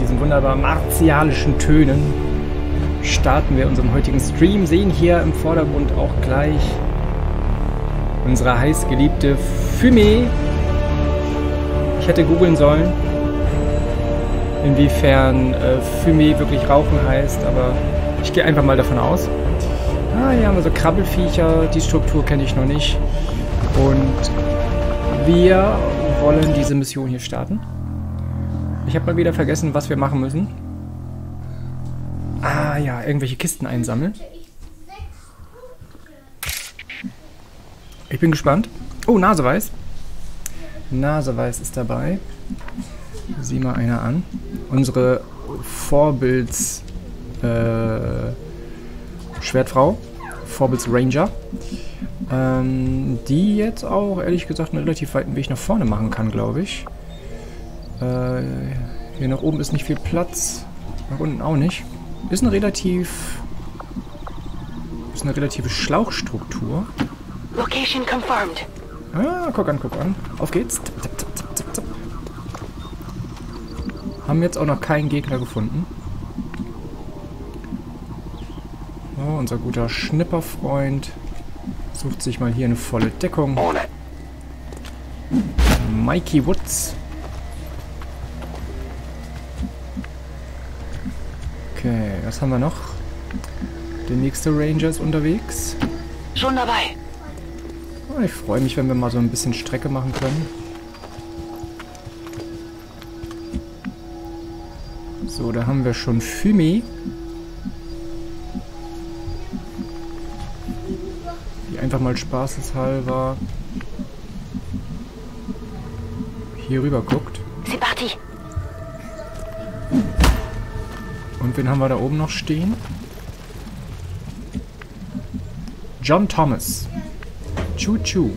diesen wunderbar martialischen Tönen starten wir unseren heutigen Stream. Sehen hier im Vordergrund auch gleich unsere heißgeliebte Fumé. Ich hätte googeln sollen, inwiefern äh, Fumé wirklich Rauchen heißt, aber ich gehe einfach mal davon aus. Ah, hier haben wir so Krabbelfiecher, die Struktur kenne ich noch nicht. Und wir wollen diese Mission hier starten. Ich habe mal wieder vergessen, was wir machen müssen. Ah ja, irgendwelche Kisten einsammeln. Ich bin gespannt. Oh, Naseweiß. Naseweiß ist dabei. Sieh mal einer an. Unsere Vorbilds äh, Schwertfrau. Vorbilds Ranger. Ähm, die jetzt auch, ehrlich gesagt, einen relativ weiten Weg nach vorne machen kann, glaube ich. Äh, hier nach oben ist nicht viel Platz. Nach unten auch nicht. Ist eine relativ... Ist eine relative Schlauchstruktur. Location confirmed. Ah, guck an, guck an. Auf geht's. Tipp, tipp, tipp. Haben jetzt auch noch keinen Gegner gefunden. Oh, unser guter Schnipperfreund sucht sich mal hier eine volle Deckung. Mikey Woods. Okay, was haben wir noch? Der nächste Ranger ist unterwegs. Schon dabei. Oh, ich freue mich, wenn wir mal so ein bisschen Strecke machen können. So, da haben wir schon Fumi. Die einfach mal spaßeshalber hier rüber guckt. C'est Und wen haben wir da oben noch stehen? John Thomas. Choo Choo.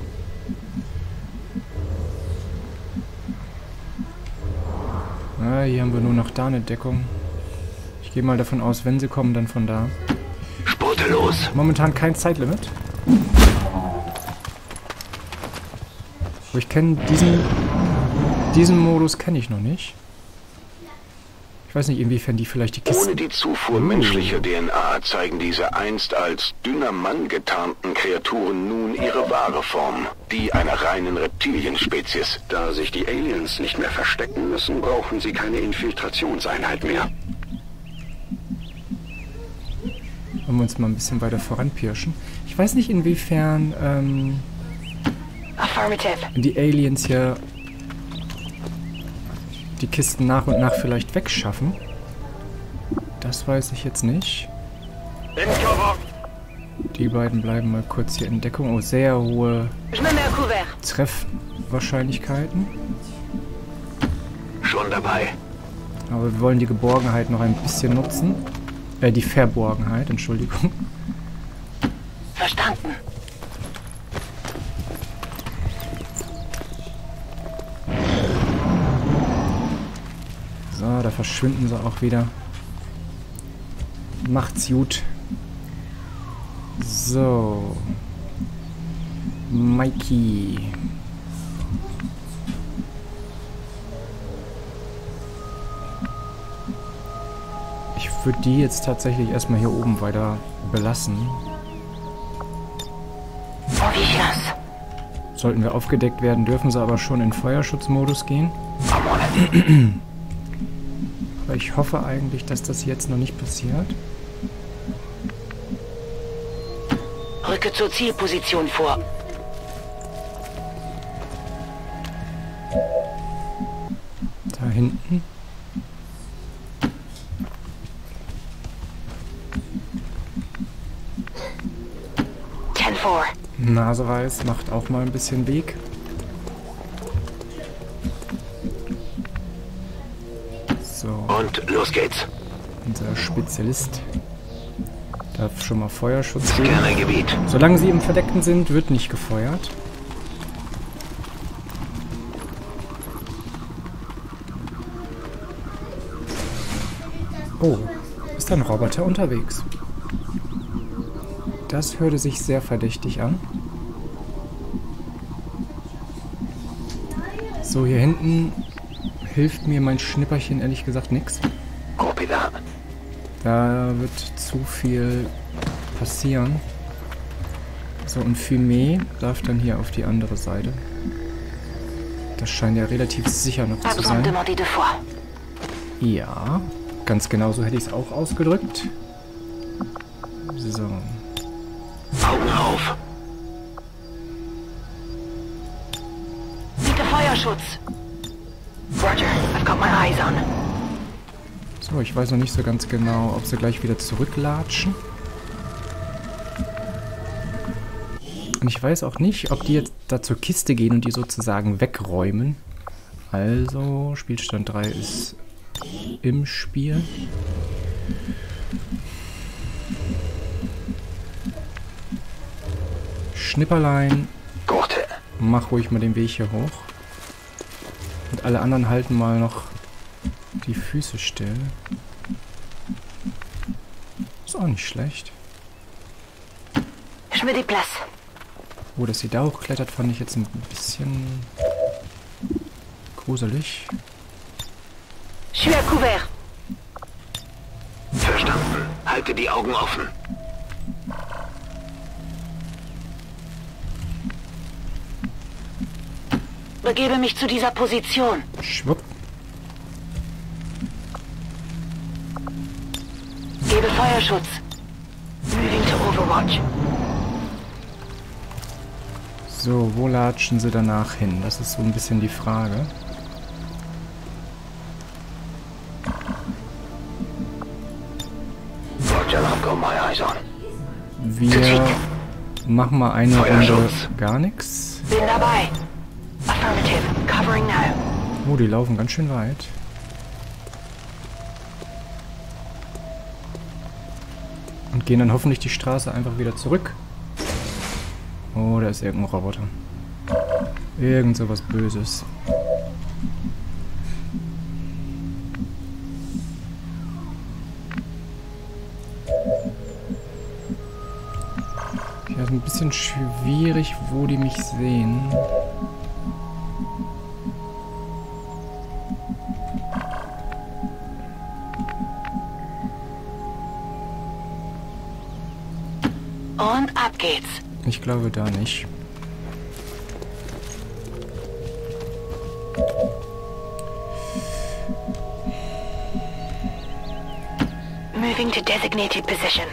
Ah, hier haben wir nur noch da eine Deckung. Ich gehe mal davon aus, wenn sie kommen, dann von da. Spurte los. Momentan kein Zeitlimit. Aber ich kenne diesen... Diesen Modus kenne ich noch nicht. Ich weiß nicht, inwiefern die vielleicht die Kisten... Ohne die Zufuhr menschlicher DNA zeigen diese einst als dünner Mann getarnten Kreaturen nun ihre wahre Form, die einer reinen Reptilienspezies. Da sich die Aliens nicht mehr verstecken müssen, brauchen sie keine Infiltrationseinheit mehr. Wollen wir uns mal ein bisschen weiter voranpirschen. Ich weiß nicht, inwiefern ähm, Affirmative. die Aliens hier die Kisten nach und nach vielleicht wegschaffen. Das weiß ich jetzt nicht. Die beiden bleiben mal kurz hier in Deckung. Oh, sehr hohe. Treffwahrscheinlichkeiten. Schon dabei. Aber wir wollen die Geborgenheit noch ein bisschen nutzen. Äh, die Verborgenheit, Entschuldigung. Verstanden. So, da verschwinden sie auch wieder. Macht's gut. So. Mikey. Ich würde die jetzt tatsächlich erstmal hier oben weiter belassen. Sollten wir aufgedeckt werden, dürfen sie aber schon in Feuerschutzmodus gehen. Aber ich hoffe eigentlich, dass das jetzt noch nicht passiert. Rücke zur Zielposition vor. Da hinten. Ten four. Naseweiß macht auch mal ein bisschen Weg. Los geht's. unser Spezialist darf schon mal Feuerschutz geben. Scannergebiet. Solange sie im Verdeckten sind, wird nicht gefeuert. Oh, ist da ein Roboter unterwegs? Das hörte sich sehr verdächtig an. So, hier hinten hilft mir mein Schnipperchen ehrlich gesagt nichts. Da wird zu viel passieren. So, und Fumé darf dann hier auf die andere Seite. Das scheint ja relativ sicher noch zu sein. Ja, ganz genau so hätte ich es auch ausgedrückt. Ich weiß noch nicht so ganz genau, ob sie gleich wieder zurücklatschen. Und ich weiß auch nicht, ob die jetzt da zur Kiste gehen und die sozusagen wegräumen. Also, Spielstand 3 ist im Spiel. Schnipperlein, Gurte. mach ruhig mal den Weg hier hoch. Und alle anderen halten mal noch die Füße still. Auch nicht schlecht. Oh, dass sie da hochklettert, fand ich jetzt ein bisschen gruselig. Verstanden. Halte die Augen offen. Begebe mich zu dieser Position. Schwupp. Feuerschutz. Moving to Overwatch. So, wo latschen sie danach hin? Das ist so ein bisschen die Frage. Wir machen mal eine Runde gar nichts. Bin dabei. Affirmative. Covering now. Oh, die laufen ganz schön weit. Und gehen dann hoffentlich die Straße einfach wieder zurück. Oh, da ist irgendein Roboter. Irgend sowas Böses. Ja, ist ein bisschen schwierig, wo die mich sehen. Glaube da nicht. Moving to designated position.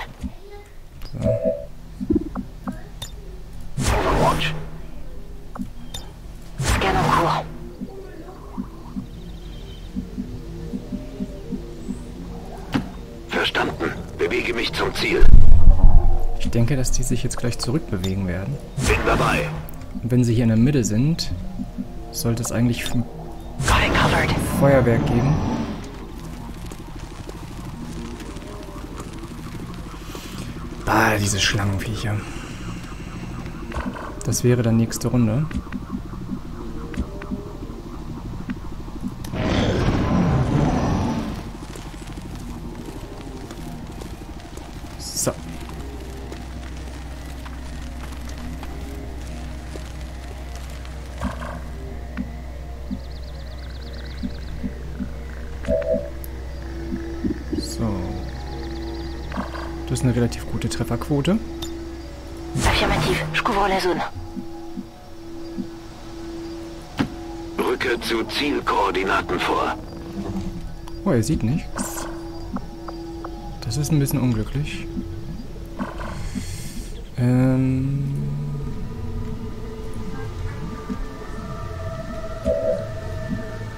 Ich denke, dass die sich jetzt gleich zurückbewegen werden. Bin dabei. Und wenn sie hier in der Mitte sind, sollte es eigentlich. Feuerwerk geben. Ah, diese Schlangenviecher. Das wäre dann nächste Runde. Trefferquote. Affirmative. Je couvre la zone. Rücke zu Zielkoordinaten vor. Oh, er sieht nichts. Das ist ein bisschen unglücklich. Ähm.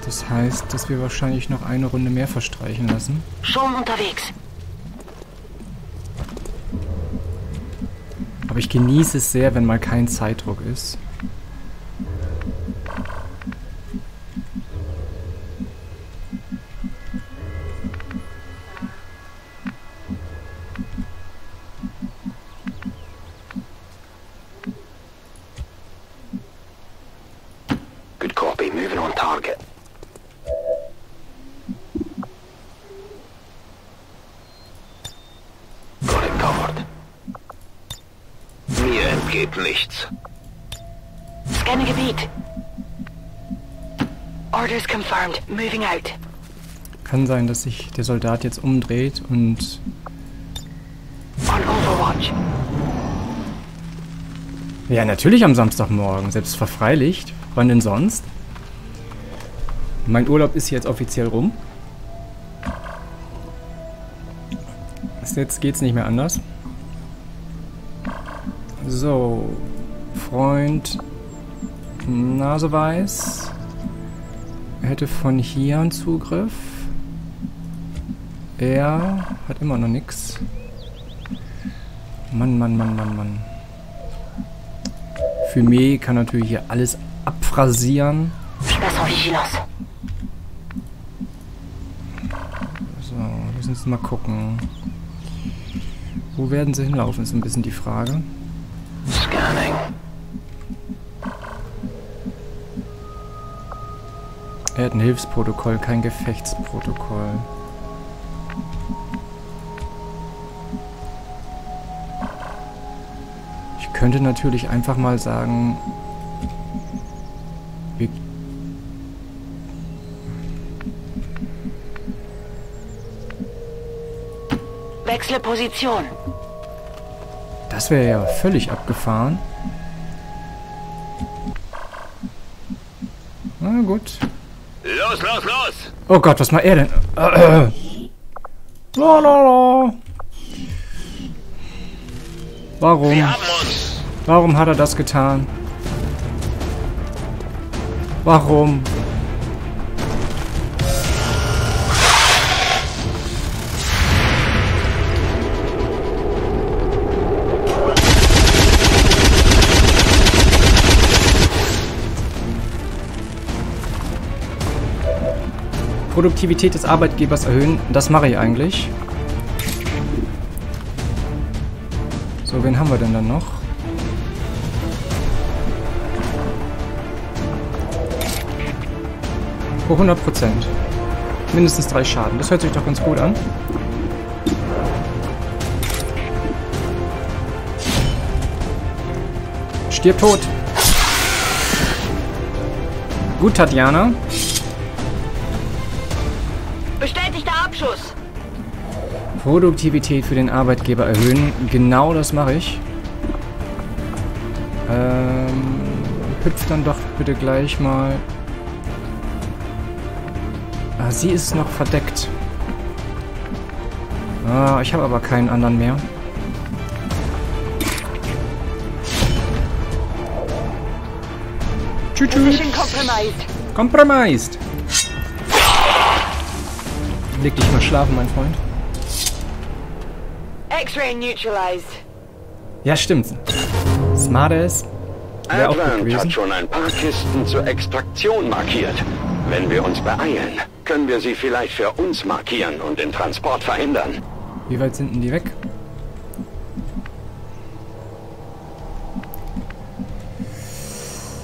Das heißt, dass wir wahrscheinlich noch eine Runde mehr verstreichen lassen. Schon unterwegs. Aber ich genieße es sehr, wenn mal kein Zeitdruck ist. Kann sein, dass sich der Soldat jetzt umdreht und... Ja, natürlich am Samstagmorgen, selbst verfreilicht. Wann denn sonst? Mein Urlaub ist jetzt offiziell rum. Jetzt geht's nicht mehr anders. So. Freund Naseweiß hätte von hier einen Zugriff. Er hat immer noch nichts. Mann, Mann, Mann, Mann, Mann. Fumé kann natürlich hier alles abphrasieren. Je passe en vigilance. So, lass uns mal gucken. Wo werden sie hinlaufen, ist ein bisschen die Frage. Scanning. Er hat ein Hilfsprotokoll, kein Gefechtsprotokoll. Könnte natürlich einfach mal sagen, wir Wechsle Position. Das wäre ja völlig abgefahren. Na gut. Los, los, los! Oh Gott, was macht er denn? Äh, äh. La, la, la. Warum? Warum hat er das getan? Warum? Produktivität des Arbeitgebers erhöhen, das mache ich eigentlich. So, wen haben wir denn dann noch? Oh, 100 Prozent. Mindestens drei Schaden. Das hört sich doch ganz gut an. Stirb tot. Gut, Tatjana. Bestätigter Abschuss. Produktivität für den Arbeitgeber erhöhen. Genau das mache ich. Ähm, hüpft dann doch bitte gleich mal. Ah, sie ist noch verdeckt. Ah, ich habe aber keinen anderen mehr. Tschüss. Compromised. Compromised. Leg dich mal schlafen, mein Freund. X-ray neutralized. Ja, stimmt. Smartass. Wäre auch gut Advent gewesen. hat schon ein paar Kisten zur Extraktion markiert. Wenn wir uns beeilen, können wir sie vielleicht für uns markieren und den Transport verhindern. Wie weit sind denn die weg?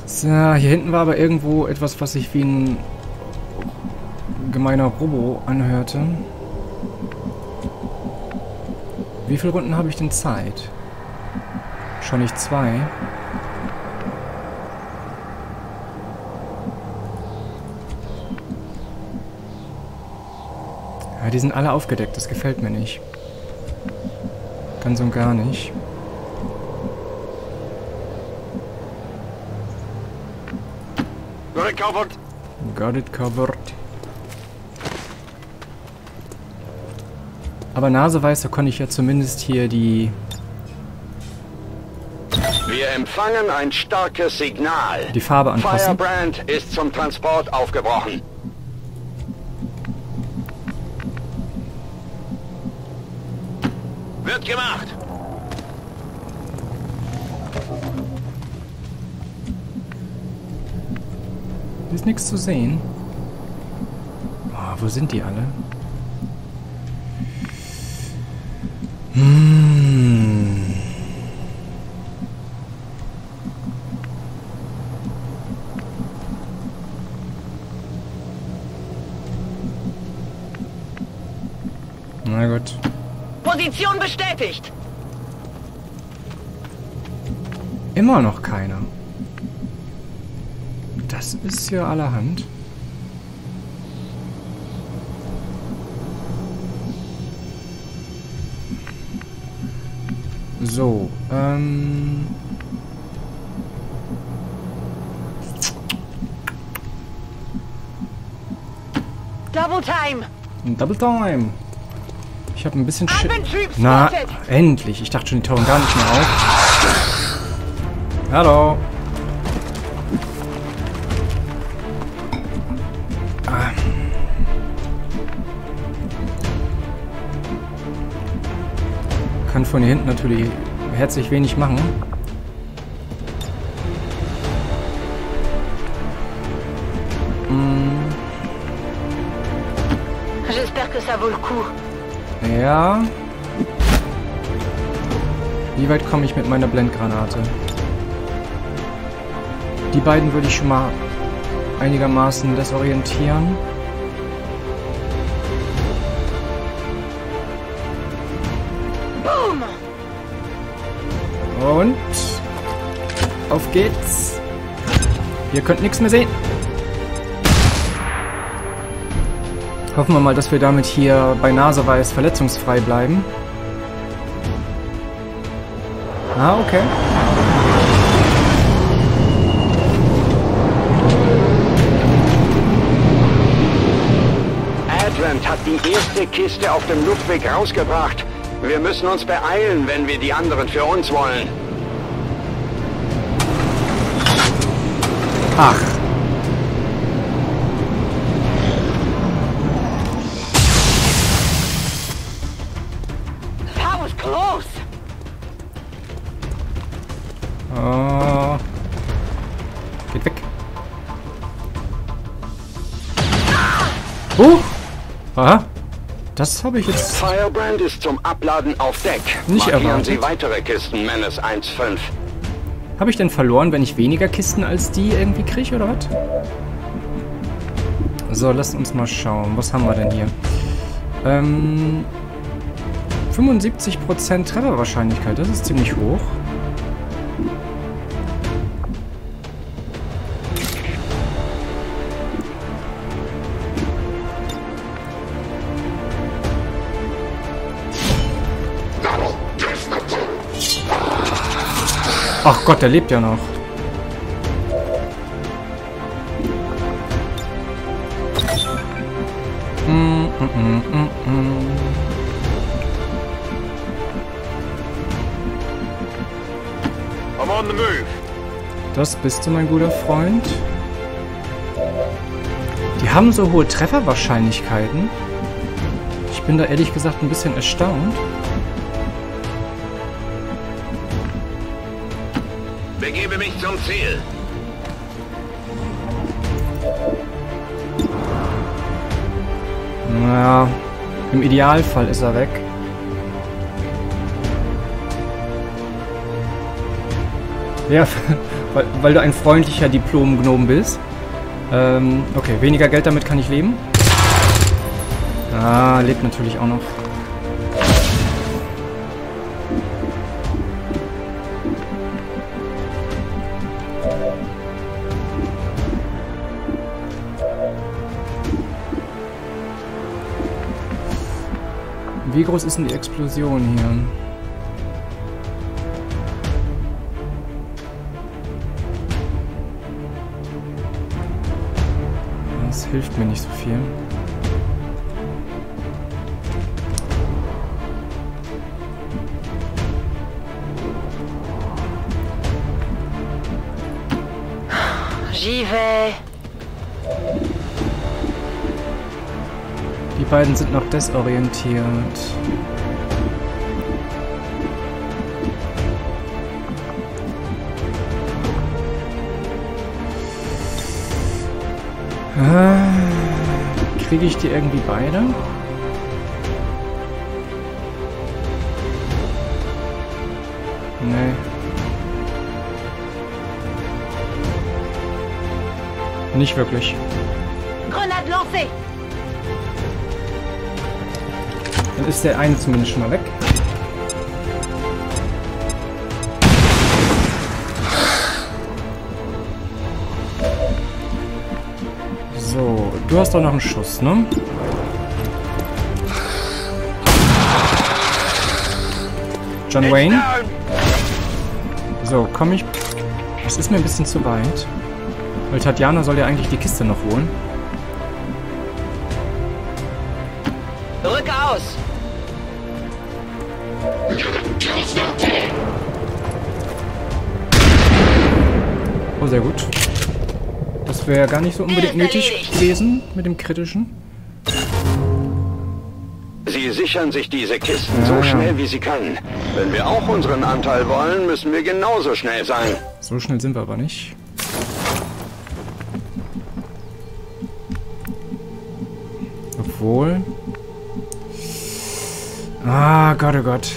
So, hier hinten war aber irgendwo etwas, was sich wie ein gemeiner Robo anhörte. Wie viele Runden habe ich denn Zeit? Schon nicht zwei. Ja, die sind alle aufgedeckt, das gefällt mir nicht. Ganz und gar nicht. Recovered. Got it covered. Aber Naseweiß, da konnte ich ja zumindest hier die, Wir empfangen ein starkes Signal. die Farbe anpassen. Firebrand ist zum Transport aufgebrochen. Wird gemacht! Ist nichts zu sehen. Oh, wo sind die alle? immer noch keiner. Das ist ja allerhand. So, ähm... Double time. Double time. Ich habe ein bisschen Shit. Na, endlich. Ich dachte schon, die tauchen gar nicht mehr auf. Hallo. Ah. Kann von hier hinten natürlich herzlich wenig machen. J'espère que ça vaut le coup. Ja. Wie weit komme ich mit meiner Blendgranate? Die beiden würde ich schon mal einigermaßen desorientieren. Boom! Und auf geht's. Ihr könnt nichts mehr sehen. Hoffen wir mal, dass wir damit hier bei Naseweiß verletzungsfrei bleiben. Ah, okay. Die erste Kiste auf dem Luftweg rausgebracht. Wir müssen uns beeilen, wenn wir die anderen für uns wollen. Ach. That was close. Oh. Geht weg. Uh. Aha. Das habe ich jetzt... Firebrand ist zum Abladen auf Deck. Nicht Markieren erwartet. Sie weitere Kisten, Menace 1-5. Habe ich denn verloren, wenn ich weniger Kisten als die irgendwie kriege, oder was? So, lasst uns mal schauen. Was haben wir denn hier? Ähm... 75% Trefferwahrscheinlichkeit, das ist ziemlich hoch. Gott, der lebt ja noch. Mm, mm, mm, mm, mm. Das bist du, mein guter Freund. Die haben so hohe Trefferwahrscheinlichkeiten. Ich bin da ehrlich gesagt ein bisschen erstaunt. Ziel. Naja, im Idealfall ist er weg. Ja, weil, weil du ein freundlicher Diplom-Gnom bist. Ähm, okay, weniger Geld damit kann ich leben. Ah, lebt natürlich auch noch. Wie groß ist denn die Explosion hier? Das hilft mir nicht so viel. Beiden sind noch desorientiert. Ah, Kriege ich die irgendwie beide? Nee. Nicht wirklich. Ist der eine zumindest schon mal weg. So, du hast doch noch einen Schuss, ne? John Wayne. So, komme ich... Das ist mir ein bisschen zu weit. Weil Tatjana soll ja eigentlich die Kiste noch holen. Das wäre gar nicht so unbedingt nötig gewesen mit dem kritischen. Sie sichern sich diese Kisten Ja, so ja. schnell, wie sie können. Wenn wir auch unseren Anteil wollen, müssen wir genauso schnell sein. So schnell sind wir aber nicht. Obwohl... Ah, Gott, oh Gott.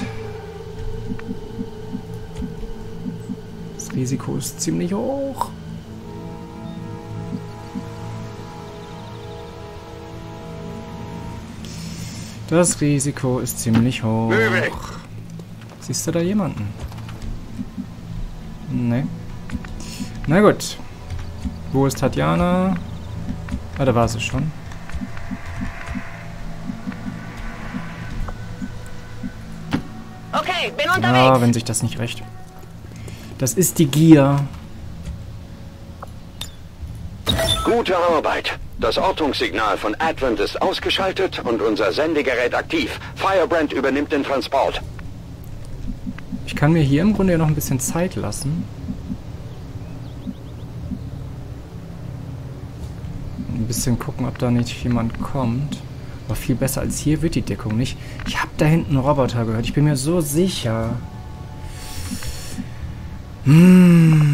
Das Risiko ist ziemlich hoch. Das Risiko ist ziemlich hoch. Siehst du da jemanden? Nee. Na gut. Wo ist Tatjana? Ah, da war sie schon. Okay, bin Ah, unterwegs. wenn sich das nicht rächt. Das ist die Gier. Gute Arbeit. Das Ortungssignal von Advent ist ausgeschaltet und unser Sendegerät aktiv. Firebrand übernimmt den Transport. Ich kann mir hier im Grunde ja noch ein bisschen Zeit lassen. Ein bisschen gucken, ob da nicht jemand kommt. Aber viel besser als hier wird die Deckung nicht. Ich habe da hinten Roboter gehört. Ich bin mir so sicher. Hm.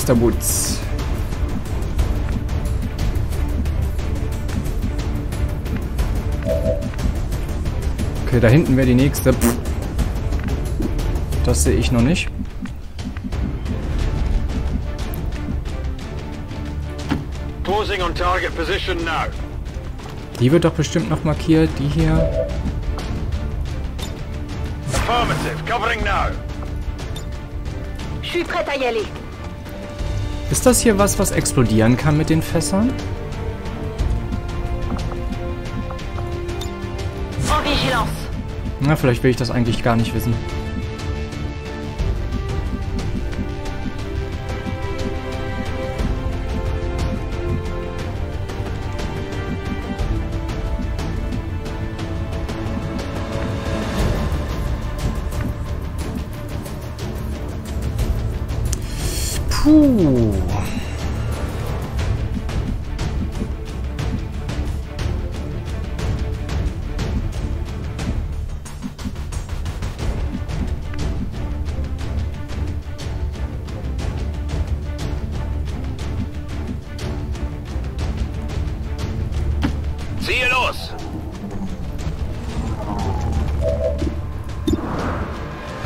Mr. Woods. Okay, da hinten wäre die nächste. Pff. Das sehe ich noch nicht. Pausing on target position now. Die wird doch bestimmt noch markiert. Die hier. Affirmative. Covering now. Je suis prête à y aller. Ist das hier was, was explodieren kann mit den Fässern? Na, vielleicht will ich das eigentlich gar nicht wissen.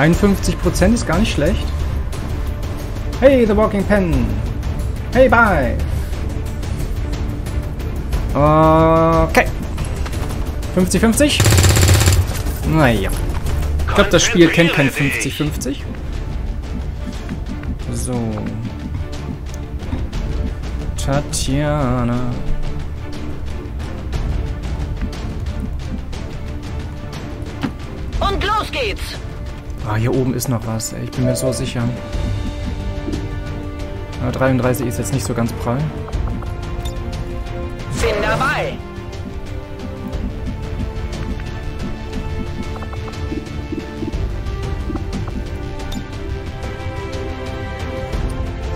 51% ist gar nicht schlecht. Hey, The Walking Pen. Hey, bye. Okay. 50-50? Naja. Ich glaube, das Spiel kennt kein 50-50. So. Tatjana. Ah, hier oben ist noch was. Ich bin mir so sicher. Ja, 33 ist jetzt nicht so ganz prall. Bin dabei!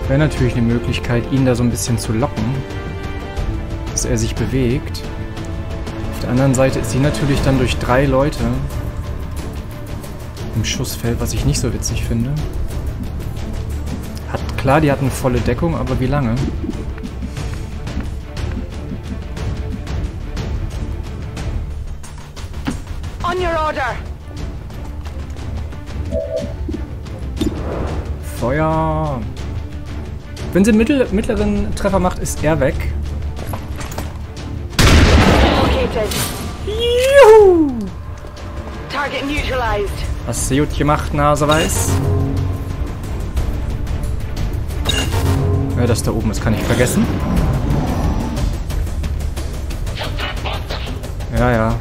Wäre natürlich eine Möglichkeit, ihn da so ein bisschen zu locken. Dass er sich bewegt. Auf der anderen Seite ist sie natürlich dann durch drei Leute im Schussfeld, was ich nicht so witzig finde. Hat, klar, die hatten volle Deckung, aber wie lange? On your order. Feuer! Wenn sie einen mittel, mittleren Treffer macht, ist er weg. Located. Juhu! Target neutralized. Hast du gut gemacht, Naseweiß? Ja, das da oben, das kann ich vergessen. Ja, ja.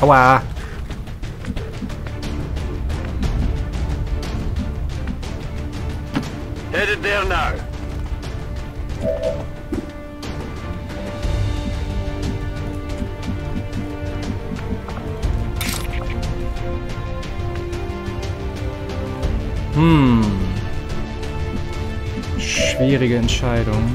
Aua! Schwierige Entscheidung.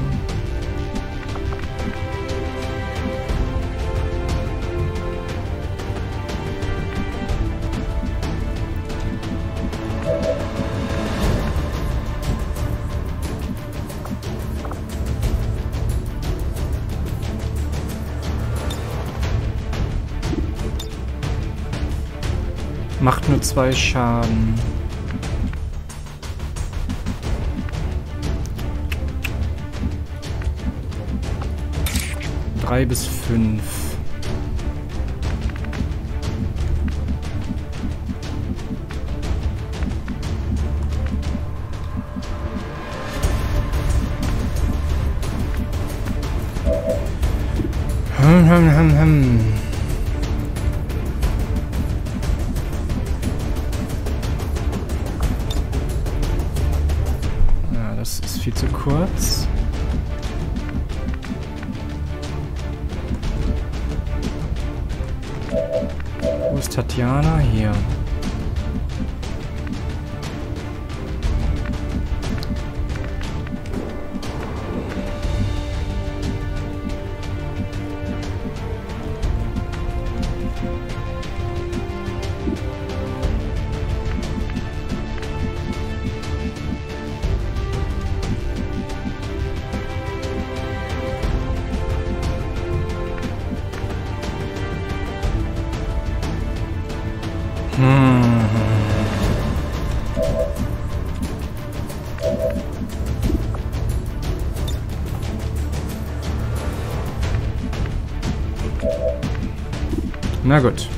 Macht nur zwei Schaden. 3 bis 5. Na gut.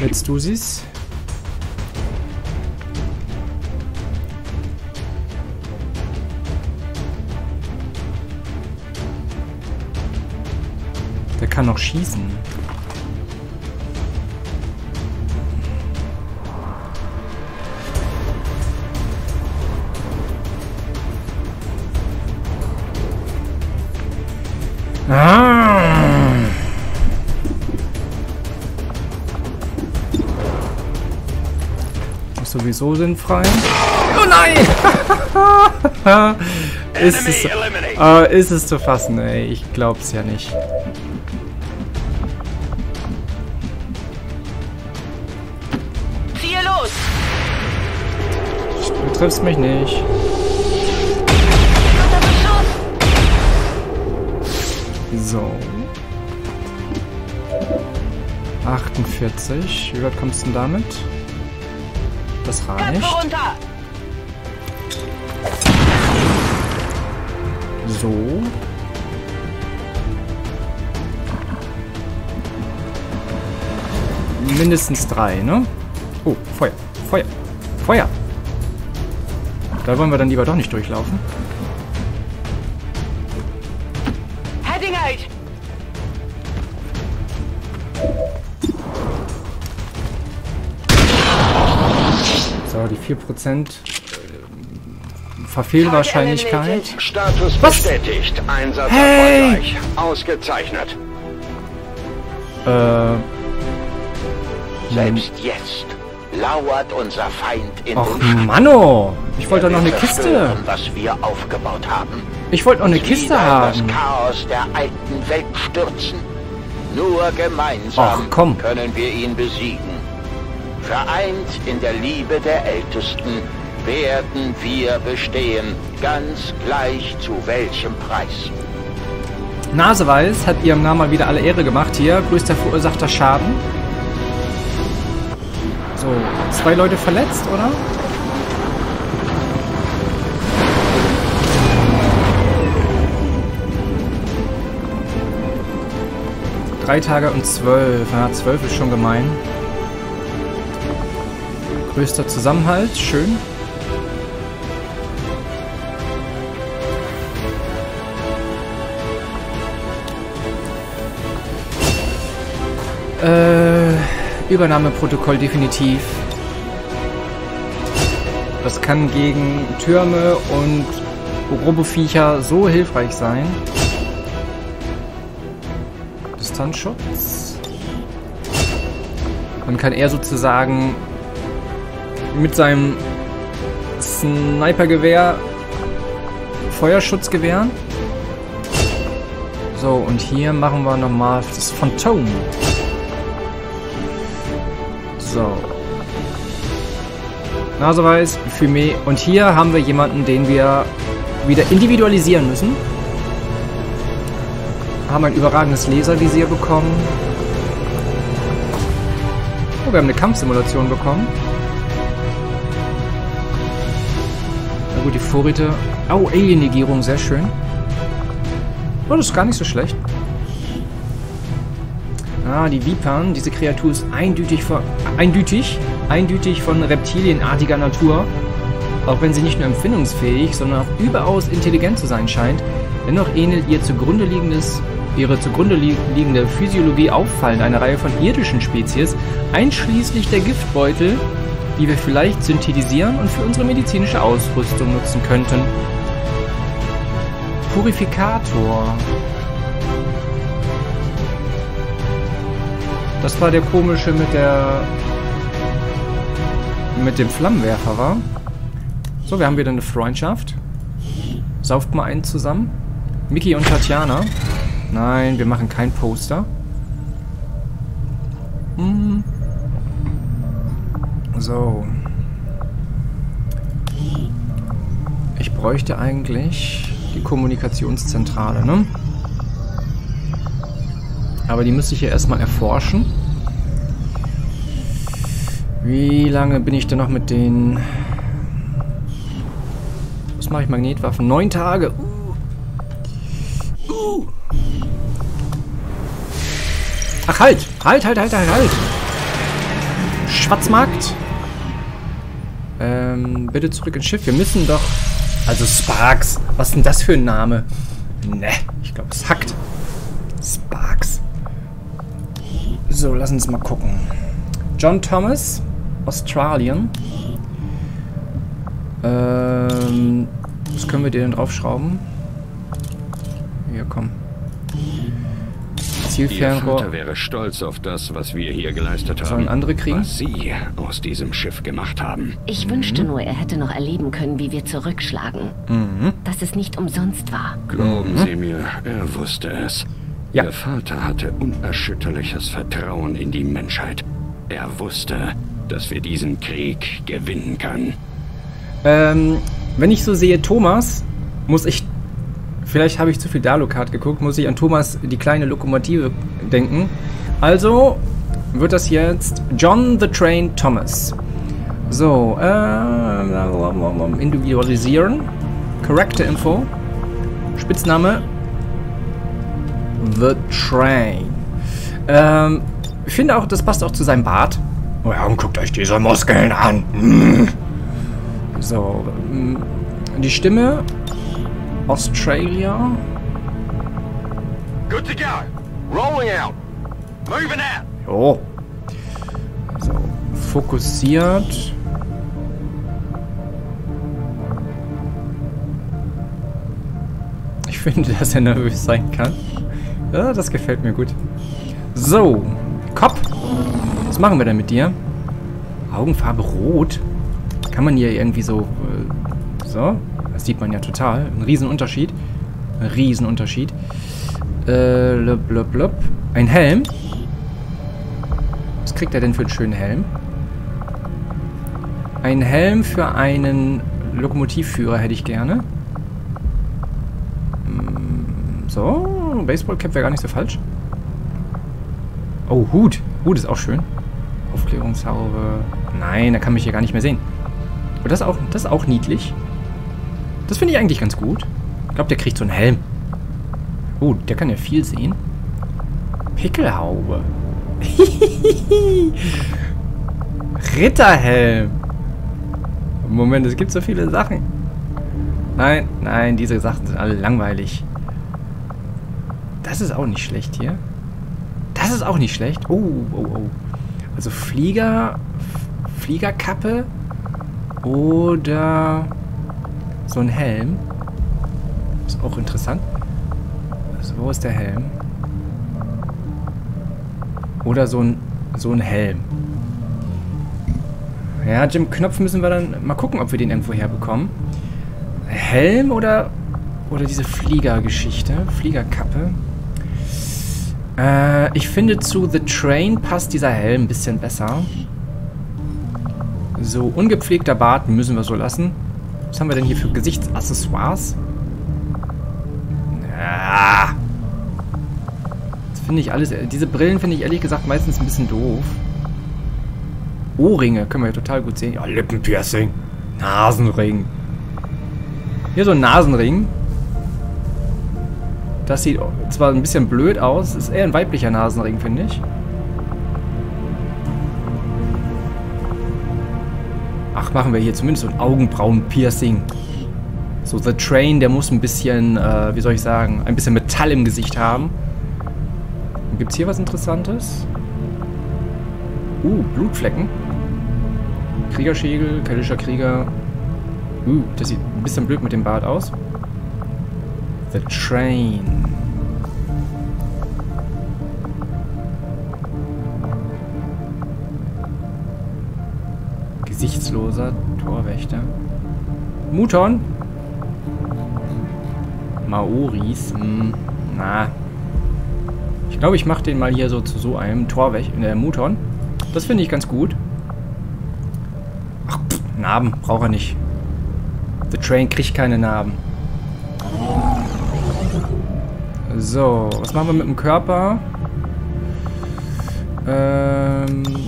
Jetzt du siehst. Der kann noch schießen. Sowieso sinnfrei. Oh nein! ist, es, äh, ist es zu fassen, ey. Ich glaub's ja nicht. Ziehe los. Du triffst mich nicht. So. 48. Wie weit kommst du denn damit? Das reicht. So. Mindestens drei, ne? Oh, Feuer. Feuer. Feuer. Da wollen wir dann lieber doch nicht durchlaufen. 4% äh, Verfehlwahrscheinlichkeit. Status Was? bestätigt. Einsatz Hey! erfolgreich. Ausgezeichnet. Äh. Selbst jetzt lauert unser Feind in Och, den Schatten. Manno! Ich wollte doch noch eine Kiste. was wir aufgebaut haben. Ich wollte noch eine Kiste haben. das Chaos der alten Welt stürzen. Nur gemeinsam Ach, komm. können wir ihn besiegen. Vereint in der Liebe der Ältesten werden wir bestehen, ganz gleich zu welchem Preis. Naseweiß hat ihrem Namen mal wieder alle Ehre gemacht hier. Größter verursachter Schaden. So, zwei Leute verletzt, oder? Drei Tage und zwölf. Ja, zwölf ist schon gemein. Größter Zusammenhalt, schön. Äh, Übernahmeprotokoll definitiv. Das kann gegen Türme und Roboviecher so hilfreich sein. Distanzschutz. Dann kann er sozusagen mit seinem Snipergewehr Feuerschutz gewähren. So, und hier machen wir nochmal das Phantom. So. Naseweiß, Fumé. Und hier haben wir jemanden, den wir wieder individualisieren müssen. Haben ein überragendes Laservisier bekommen. Oh, wir haben eine Kampfsimulation bekommen. Gut, die Vorräte. Oh, Alien-Negierung, sehr schön. Oh, das ist gar nicht so schlecht. Ah, die Vipern, diese Kreatur ist eindeutig von, eindeutig, eindeutig von reptilienartiger Natur. Auch wenn sie nicht nur empfindungsfähig, sondern auch überaus intelligent zu sein scheint, dennoch ähnelt ihr zugrunde liegendes, ihre zugrunde li- liegende Physiologie auffallend einer Reihe von irdischen Spezies, einschließlich der Giftbeutel, die wir vielleicht synthetisieren und für unsere medizinische Ausrüstung nutzen könnten. Purifikator. Das war der komische mit der mit dem Flammenwerfer, war. So, wir haben wieder eine Freundschaft. Sauft mal einen zusammen. Mickey und Tatjana. Nein, wir machen kein Poster. So. Ich bräuchte eigentlich die Kommunikationszentrale, ne? Aber die müsste ich ja erstmal erforschen. Wie lange bin ich denn noch mit den... Was mache ich? Magnetwaffen? Neun Tage. Uh. Uh. Ach halt! Halt, halt, halt, halt, halt! Schwarzmarkt! Ähm, bitte zurück ins Schiff. Wir müssen doch... Also Sparks. Was ist denn das für ein Name? Ne, ich glaube, es hackt. Sparks. So, lass uns mal gucken. John Thomas, Australien. Ähm, was können wir dir denn draufschrauben? Hier, komm. Ihr Zielfernrohr. Vater wäre stolz auf das, was wir hier geleistet haben. Sollen andere kriegen? Was Sie aus diesem Schiff gemacht haben. Ich wünschte nur, er hätte noch erleben können, wie wir zurückschlagen. Dass es nicht umsonst war. Glauben Sie mir, er wusste es. Ja. Ihr Vater hatte unerschütterliches Vertrauen in die Menschheit. Er wusste, dass wir diesen Krieg gewinnen können. Ähm, wenn ich so sehe, Thomas, muss ich. Vielleicht habe ich zu viel Dalokart geguckt, muss ich an Thomas die kleine Lokomotive denken. Also wird das jetzt John the Train Thomas. So, äh, individualisieren. Correcte Info. Spitzname The Train. Ähm, ich finde auch, das passt auch zu seinem Bart. Oh ja, und guckt euch diese Muskeln an. So, ähm, die Stimme Australia. Good to go. Rolling out. Moving out. Jo. So, fokussiert. Ich finde, dass er nervös sein kann. Ja, das gefällt mir gut. So, Kopf. Was machen wir denn mit dir? Augenfarbe rot. Kann man hier irgendwie so... Äh, so, das sieht man ja total. Ein Riesenunterschied. Ein Riesenunterschied. Äh, blub, blub, blub. Ein Helm. Was kriegt er denn für einen schönen Helm? Ein Helm für einen Lokomotivführer hätte ich gerne. Hm, So, Baseballcap wäre gar nicht so falsch. Oh, Hut. Hut ist auch schön. Aufklärungshaube. Nein, da kann mich hier gar nicht mehr sehen. Aber das auch, das ist auch niedlich. Das finde ich eigentlich ganz gut. Ich glaube, der kriegt so einen Helm. Oh, der kann ja viel sehen. Pickelhaube. Ritterhelm. Moment, es gibt so viele Sachen. Nein, nein, diese Sachen sind alle langweilig. Das ist auch nicht schlecht hier. Das ist auch nicht schlecht. Oh, oh, oh. Also Flieger, Fliegerkappe oder so ein Helm. Ist auch interessant. Also wo ist der Helm? Oder so ein, so ein Helm. Ja, Jim Knopf müssen wir dann mal gucken, ob wir den irgendwo herbekommen. Helm oder, oder diese Fliegergeschichte? Fliegerkappe. Äh, ich finde zu The Train passt dieser Helm ein bisschen besser. So, ungepflegter Bart müssen wir so lassen. Was haben wir denn hier für Gesichtsaccessoires? Ja. Das finde ich alles... Diese Brillen finde ich ehrlich gesagt meistens ein bisschen doof. Ohrringe können wir ja total gut sehen. Ja, Lippenpiercing. Nasenring. Hier so ein Nasenring. Das sieht zwar ein bisschen blöd aus, ist eher ein weiblicher Nasenring, finde ich. Ach, machen wir hier zumindest so ein Augenbrauen-Piercing. So, The Train, der muss ein bisschen, äh, wie soll ich sagen, ein bisschen Metall im Gesicht haben. Gibt es hier was Interessantes? Uh, Blutflecken. Kriegerschägel, keltischer Krieger. Uh, das sieht ein bisschen blöd mit dem Bart aus. The Train. Gesichtsloser Torwächter. Muton. Maoris. Hm, na. Ich glaube, ich mache den mal hier so zu so einem Torwächter, äh, Muton. Das finde ich ganz gut. Ach, pff, Narben braucht er nicht. The Train kriegt keine Narben. So, was machen wir mit dem Körper? Ähm.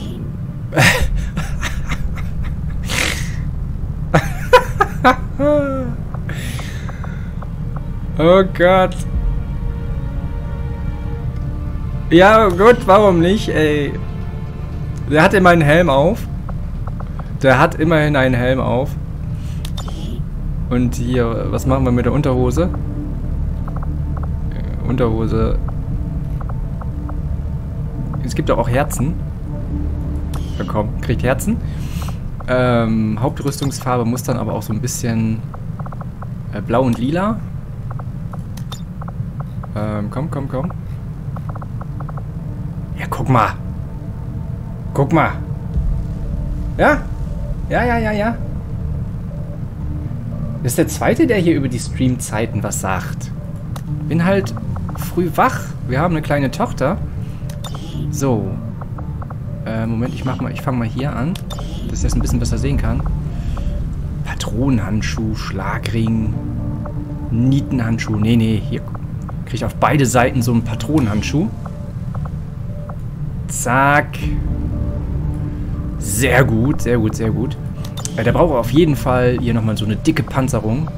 Oh Gott. Ja, gut, warum nicht, ey? Der hat immerhin einen Helm auf. Der hat immerhin einen Helm auf. Und hier, was machen wir mit der Unterhose? Äh, Unterhose. Es gibt doch auch Herzen. Ja, komm, kriegt Herzen. Ähm, Hauptrüstungsfarbe muss dann aber auch so ein bisschen äh, blau und lila. Ähm, komm, komm, komm. Ja, guck mal. Guck mal. Ja? Ja, ja, ja, ja. Das ist der zweite, der hier über die Streamzeiten was sagt. Bin halt früh wach. Wir haben eine kleine Tochter. So. Äh, Moment, ich mach mal, ich fange mal hier an, dass ich das ein bisschen besser sehen kann. Patronenhandschuh, Schlagring, Nietenhandschuh. Nee, nee, hier kriege auf beide Seiten so einen Patronenhandschuh. Zack. Sehr gut, sehr gut, sehr gut. Äh, der braucht auf jeden Fall hier nochmal so eine dicke Panzerung.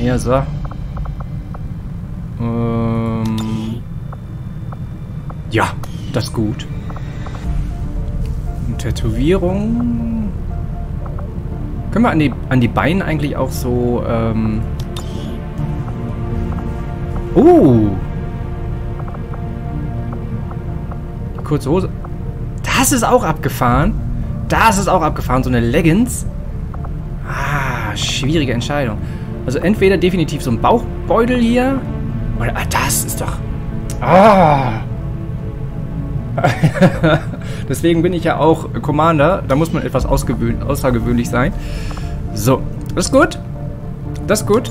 Ja, so. Ähm ja, das ist gut. Und Tätowierung. Können wir an die, an die Beine eigentlich auch so, ähm... Uh! Kurze Hose. Das ist auch abgefahren. Das ist auch abgefahren. So eine Leggings. Ah, schwierige Entscheidung. Also entweder definitiv so ein Bauchbeutel hier. Oder, ah, das ist doch... Ah! Deswegen bin ich ja auch Commander. Da muss man etwas außergewöhnlich sein. So, das ist gut. Das ist gut.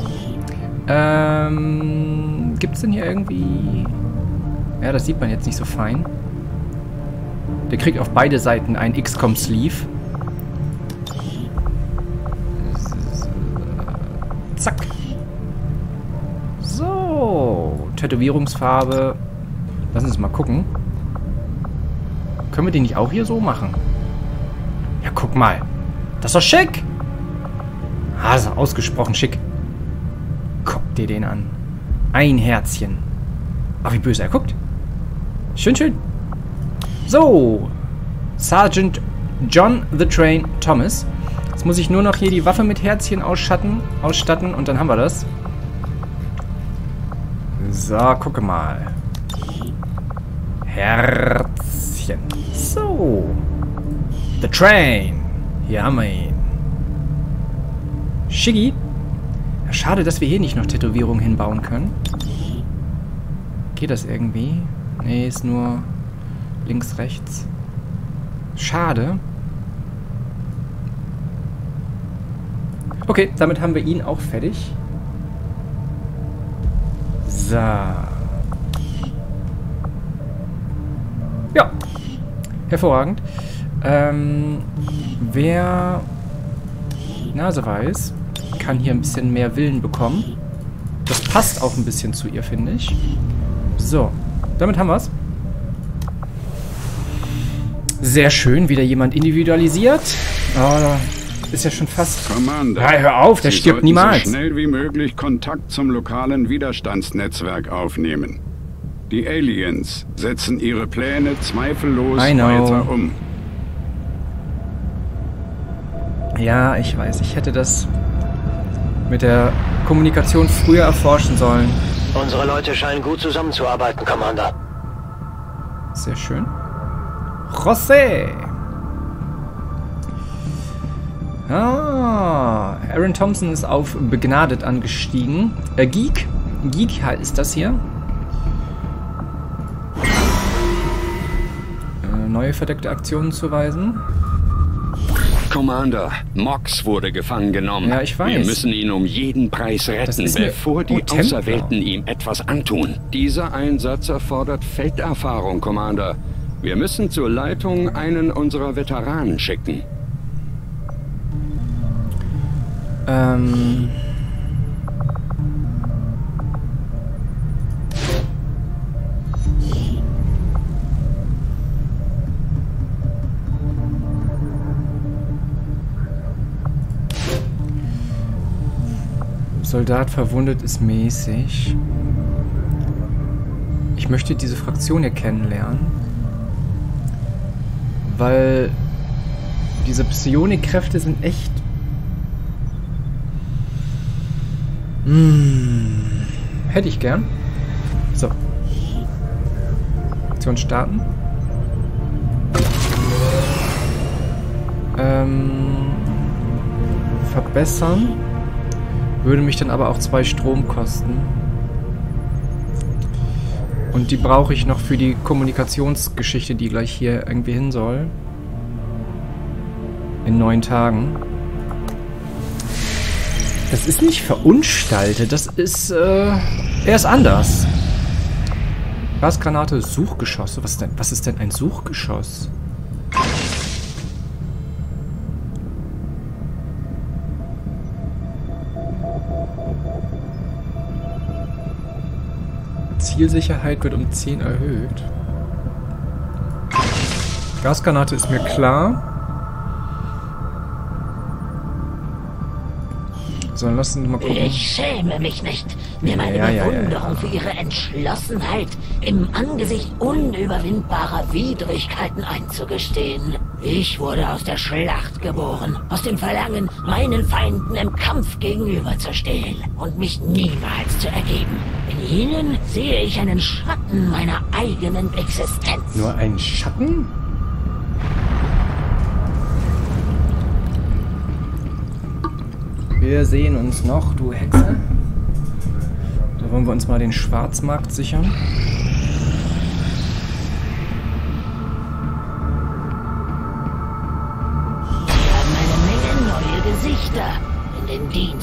Ähm, Gibt es denn hier irgendwie... Ja, das sieht man jetzt nicht so fein. Der kriegt auf beide Seiten ein XCOM-Sleeve. Zack. So. Tätowierungsfarbe. Lass uns mal gucken. Können wir den nicht auch hier so machen? Ja, guck mal. Das ist doch schick. Ah, das ist ausgesprochen schick. Guck dir den an. Ein Herzchen. Ach, wie böse er guckt. Schön, schön. So. Sergeant John the Train Thomas. Jetzt muss ich nur noch hier die Waffe mit Herzchen ausschatten, ausstatten und dann haben wir das. So, gucke mal. Herzchen. So. The Train. Hier haben wir ihn. Shiggy. Schade, dass wir hier nicht noch Tätowierungen hinbauen können. Geht das irgendwie? Nee, ist nur links, rechts. Schade. Okay, damit haben wir ihn auch fertig. So. Ja. Hervorragend. Ähm, wer Nase weiß, kann hier ein bisschen mehr Willen bekommen. Das passt auch ein bisschen zu ihr, finde ich. So, damit haben wir es. Sehr schön, wieder jemand individualisiert. Oh, ist ja schon fast... Commander, Ja, hör auf, der Sie stirbt niemals. So schnell wie möglich Kontakt zum lokalen Widerstandsnetzwerk aufnehmen. Die Aliens setzen ihre Pläne zweifellos weiter um. Ja, ich weiß, ich hätte das mit der Kommunikation früher erforschen sollen. Unsere Leute scheinen gut zusammenzuarbeiten, Commander. Sehr schön. José! Ah, Aaron Thompson ist auf begnadet angestiegen. Äh, Geek. Geek ist das hier. Äh, neue verdeckte Aktionen zuweisen. Commander, Mox wurde gefangen genommen. Ja, ich weiß. Wir müssen ihn um jeden Preis retten, bevor die Templar. Auserwählten ihm etwas antun. Dieser Einsatz erfordert Felderfahrung, Commander. Wir müssen zur Leitung einen unserer Veteranen schicken. Ähm. Soldat verwundet ist mäßig. Ich möchte diese Fraktion hier kennenlernen. Weil diese Psionikkräfte sind echt Hm. Hätte ich gern. So. Aktion starten. Ähm, verbessern. Würde mich dann aber auch zwei Strom kosten. Und die brauche ich noch für die Kommunikationsgeschichte, die gleich hier irgendwie hin soll. In neun Tagen. Das ist nicht verunstaltet, das ist, äh, er ist anders. Gasgranate, Suchgeschosse. Was, denn, was ist denn ein Suchgeschoss? Zielsicherheit wird um 10 erhöht. Gasgranate ist mir klar. So, dann lass uns mal gucken. Ich schäme mich nicht, mir meine Ja, ja, ja, Bewunderung für ihre Entschlossenheit im Angesicht unüberwindbarer Widrigkeiten einzugestehen. Ich wurde aus der Schlacht geboren, aus dem Verlangen, meinen Feinden im Kampf gegenüberzustehen und mich niemals zu ergeben. In ihnen sehe ich einen Schatten meiner eigenen Existenz. Nur ein Schatten? Wir sehen uns noch, du Hexe. Da wollen wir uns mal den Schwarzmarkt sichern.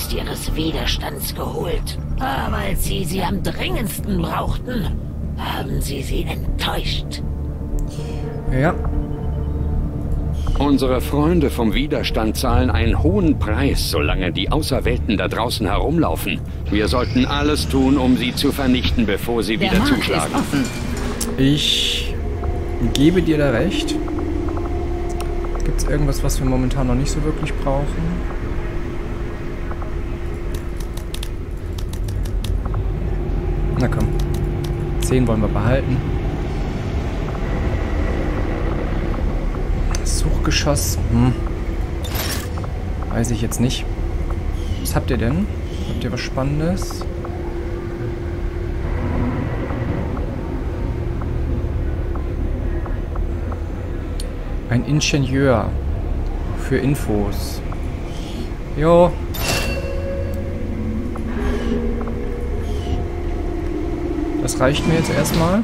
Dienst ihres Widerstands geholt. Aber als sie sie am dringendsten brauchten, haben sie sie enttäuscht. Ja. Unsere Freunde vom Widerstand zahlen einen hohen Preis, solange die Auserwählten da draußen herumlaufen. Wir sollten alles tun, um sie zu vernichten, bevor sie Der wieder Markt zuschlagen. ist offen. Ich gebe dir da recht. Gibt es irgendwas, was wir momentan noch nicht so wirklich brauchen? 10 wollen wir behalten. Suchgeschoss. Hm. Weiß ich jetzt nicht. Was habt ihr denn? Habt ihr was Spannendes? Ein Ingenieur. Für Infos. Jo. Das reicht mir jetzt erstmal.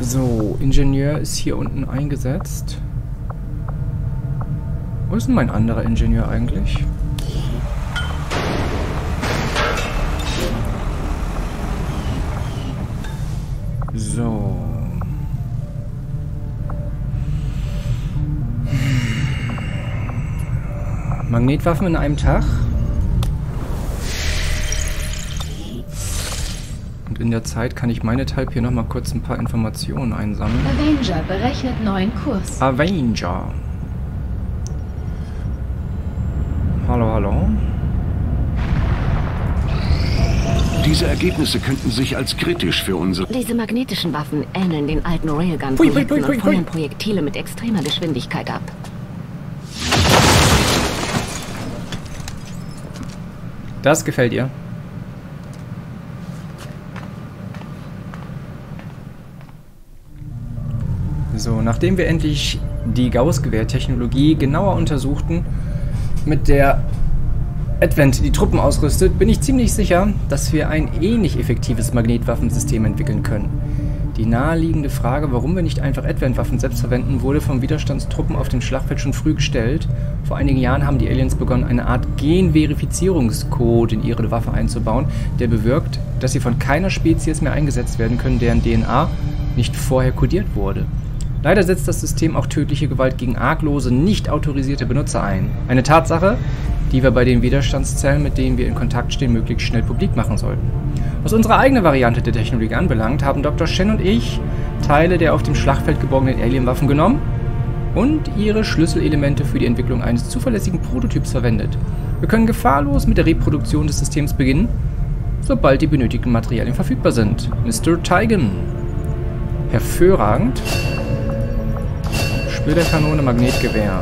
So, Ingenieur ist hier unten eingesetzt. Wo ist denn mein anderer Ingenieur eigentlich? So. Magnetwaffen in einem Tag. In der Zeit kann ich meinethalb hier nochmal kurz ein paar Informationen einsammeln. Avenger berechnet neuen Kurs. Avenger. Hallo, hallo. Diese Ergebnisse könnten sich als kritisch für unsere... Diese magnetischen Waffen ähneln den alten Railgun-Projekten und feuern Projektile mit extremer Geschwindigkeit ab. Das gefällt ihr. So, nachdem wir endlich die Gauss-Gewehr-Technologie genauer untersuchten, mit der Advent die Truppen ausrüstet, bin ich ziemlich sicher, dass wir ein ähnlich effektives Magnetwaffensystem entwickeln können. Die naheliegende Frage, warum wir nicht einfach Advent-Waffen selbst verwenden, wurde von Widerstandstruppen auf dem Schlachtfeld schon früh gestellt. Vor einigen Jahren haben die Aliens begonnen, eine Art Genverifizierungscode in ihre Waffe einzubauen, der bewirkt, dass sie von keiner Spezies mehr eingesetzt werden können, deren DNA nicht vorher kodiert wurde. Leider setzt das System auch tödliche Gewalt gegen arglose, nicht autorisierte Benutzer ein. Eine Tatsache, die wir bei den Widerstandszellen, mit denen wir in Kontakt stehen, möglichst schnell publik machen sollten. Was unsere eigene Variante der Technologie anbelangt, haben Dr. Shen und ich Teile der auf dem Schlachtfeld geborgenen Alienwaffen genommen und ihre Schlüsselelemente für die Entwicklung eines zuverlässigen Prototyps verwendet. Wir können gefahrlos mit der Reproduktion des Systems beginnen, sobald die benötigten Materialien verfügbar sind. Mr. Tigan. Hervorragend. Splitterkanone, Magnetgewehr.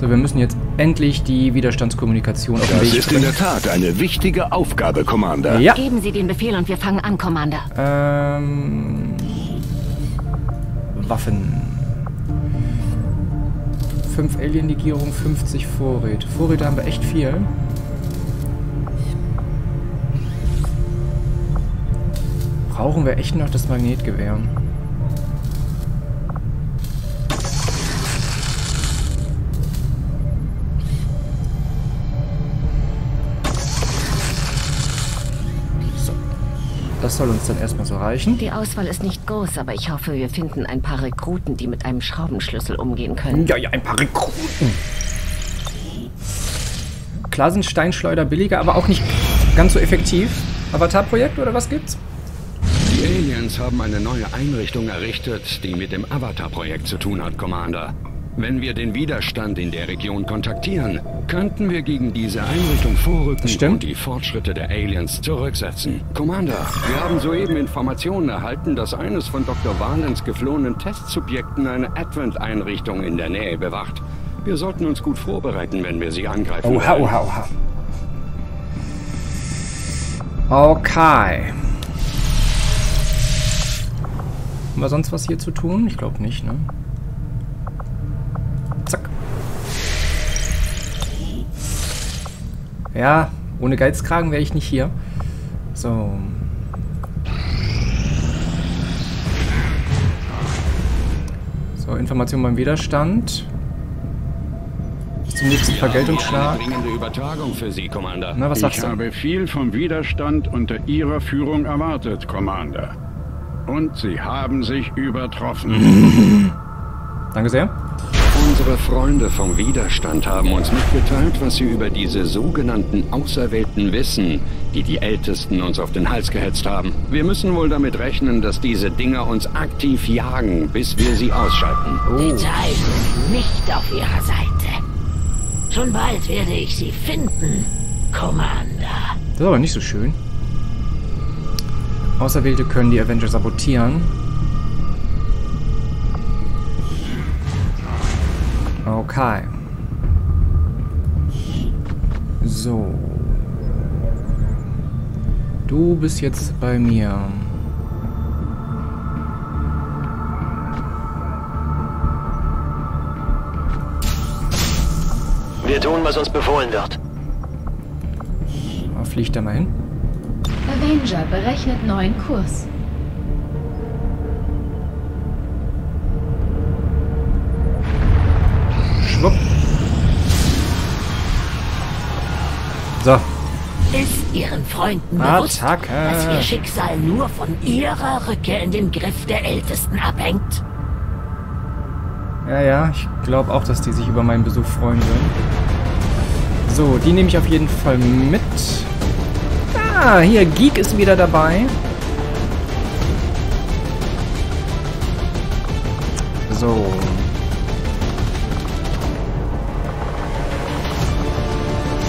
So, wir müssen jetzt endlich die Widerstandskommunikation auf den Das ist in der. Tat eine wichtige Aufgabe, Commander. Ja. Geben Sie den Befehl und wir fangen an, Commander. Ähm. Waffen. 5 Alien-Legierung, 50 Vorräte. Vorräte haben wir echt viel. Brauchen wir echt noch das Magnetgewehr? Das soll uns dann erstmal so reichen. Die Auswahl ist nicht groß, aber ich hoffe, wir finden ein paar Rekruten, die mit einem Schraubenschlüssel umgehen können. Ja, ja, ein paar Rekruten. Klar sind Steinschleuder billiger, aber auch nicht ganz so effektiv. Avatar-Projekt oder was gibt's? Die Aliens haben eine neue Einrichtung errichtet, die mit dem Avatar-Projekt zu tun hat, Commander. Wenn wir den Widerstand in der Region kontaktieren, könnten wir gegen diese Einrichtung vorrücken Stimmt. und die Fortschritte der Aliens zurücksetzen. Commander, wir haben soeben Informationen erhalten, dass eines von Dr. Valens geflohenen Testsubjekten eine Advent-Einrichtung in der Nähe bewacht. Wir sollten uns gut vorbereiten, wenn wir sie angreifen. Oha, oha, oha. Okay. Haben wir sonst was hier zu tun? Ich glaube nicht, ne? Ja, ohne Geizkragen wäre ich nicht hier. So. So, Information beim Widerstand. zum nächsten Vergeltungsschlag. Übertragung für Sie, Commander. Na, was sagst ich du? habe viel vom Widerstand unter Ihrer Führung erwartet, Commander. Und Sie haben sich übertroffen. Danke sehr. Unsere Freunde vom Widerstand haben uns mitgeteilt, was sie über diese sogenannten Auserwählten wissen, die die Ältesten uns auf den Hals gehetzt haben. Wir müssen wohl damit rechnen, dass diese Dinger uns aktiv jagen, bis wir sie ausschalten. Die Zeit ist nicht auf ihrer Seite. Schon bald werde ich sie finden, Commander. Das ist aber nicht so schön. Auserwählte können die Avenger sabotieren. Okay. So. Du bist jetzt bei mir. Wir tun, was uns befohlen wird. Fliegt da mal hin. Avenger berechnet neuen Kurs. So. Ist Ihren Freunden bewusst, Attacke. dass Ihr Schicksal nur von Ihrer Rückkehr in den Griff der Ältesten abhängt? Ja, ja, ich glaube auch, dass die sich über meinen Besuch freuen würden. So, die nehme ich auf jeden Fall mit. Ah, hier, Geek ist wieder dabei. So.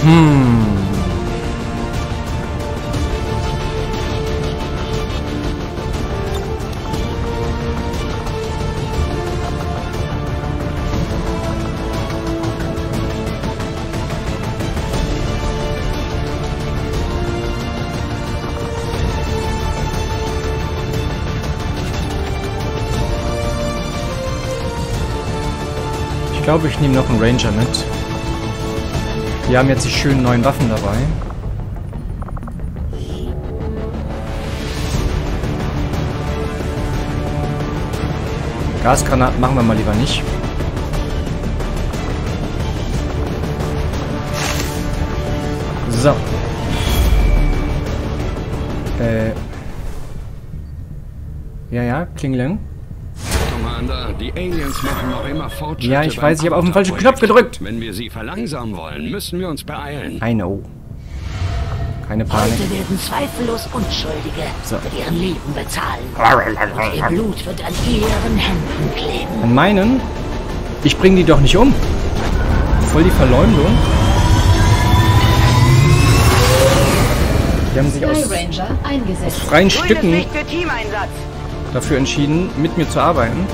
Hm. Glaube, ich nehme noch einen Ranger mit. Wir haben jetzt die schönen neuen Waffen dabei. Gasgranaten machen wir mal lieber nicht. So. Äh. Ja, ja, Klingeling. Die Aliens machen noch immer Fortschritte. Ja, ich weiß, ich habe auf den falschen. Knopf gedrückt. Wenn wir sie verlangsamen wollen, müssen wir uns beeilen. I know. Keine Panik. Heute werden zweifellos Unschuldige So. mit ihrem Leben bezahlen. Und ihr Blut wird an ihren Händen kleben. An meinen? Ich bring die doch nicht um. Voll die Verleumdung. Die haben sich aus eingesetzt. freien Stücken für dafür entschieden, mit mir zu arbeiten.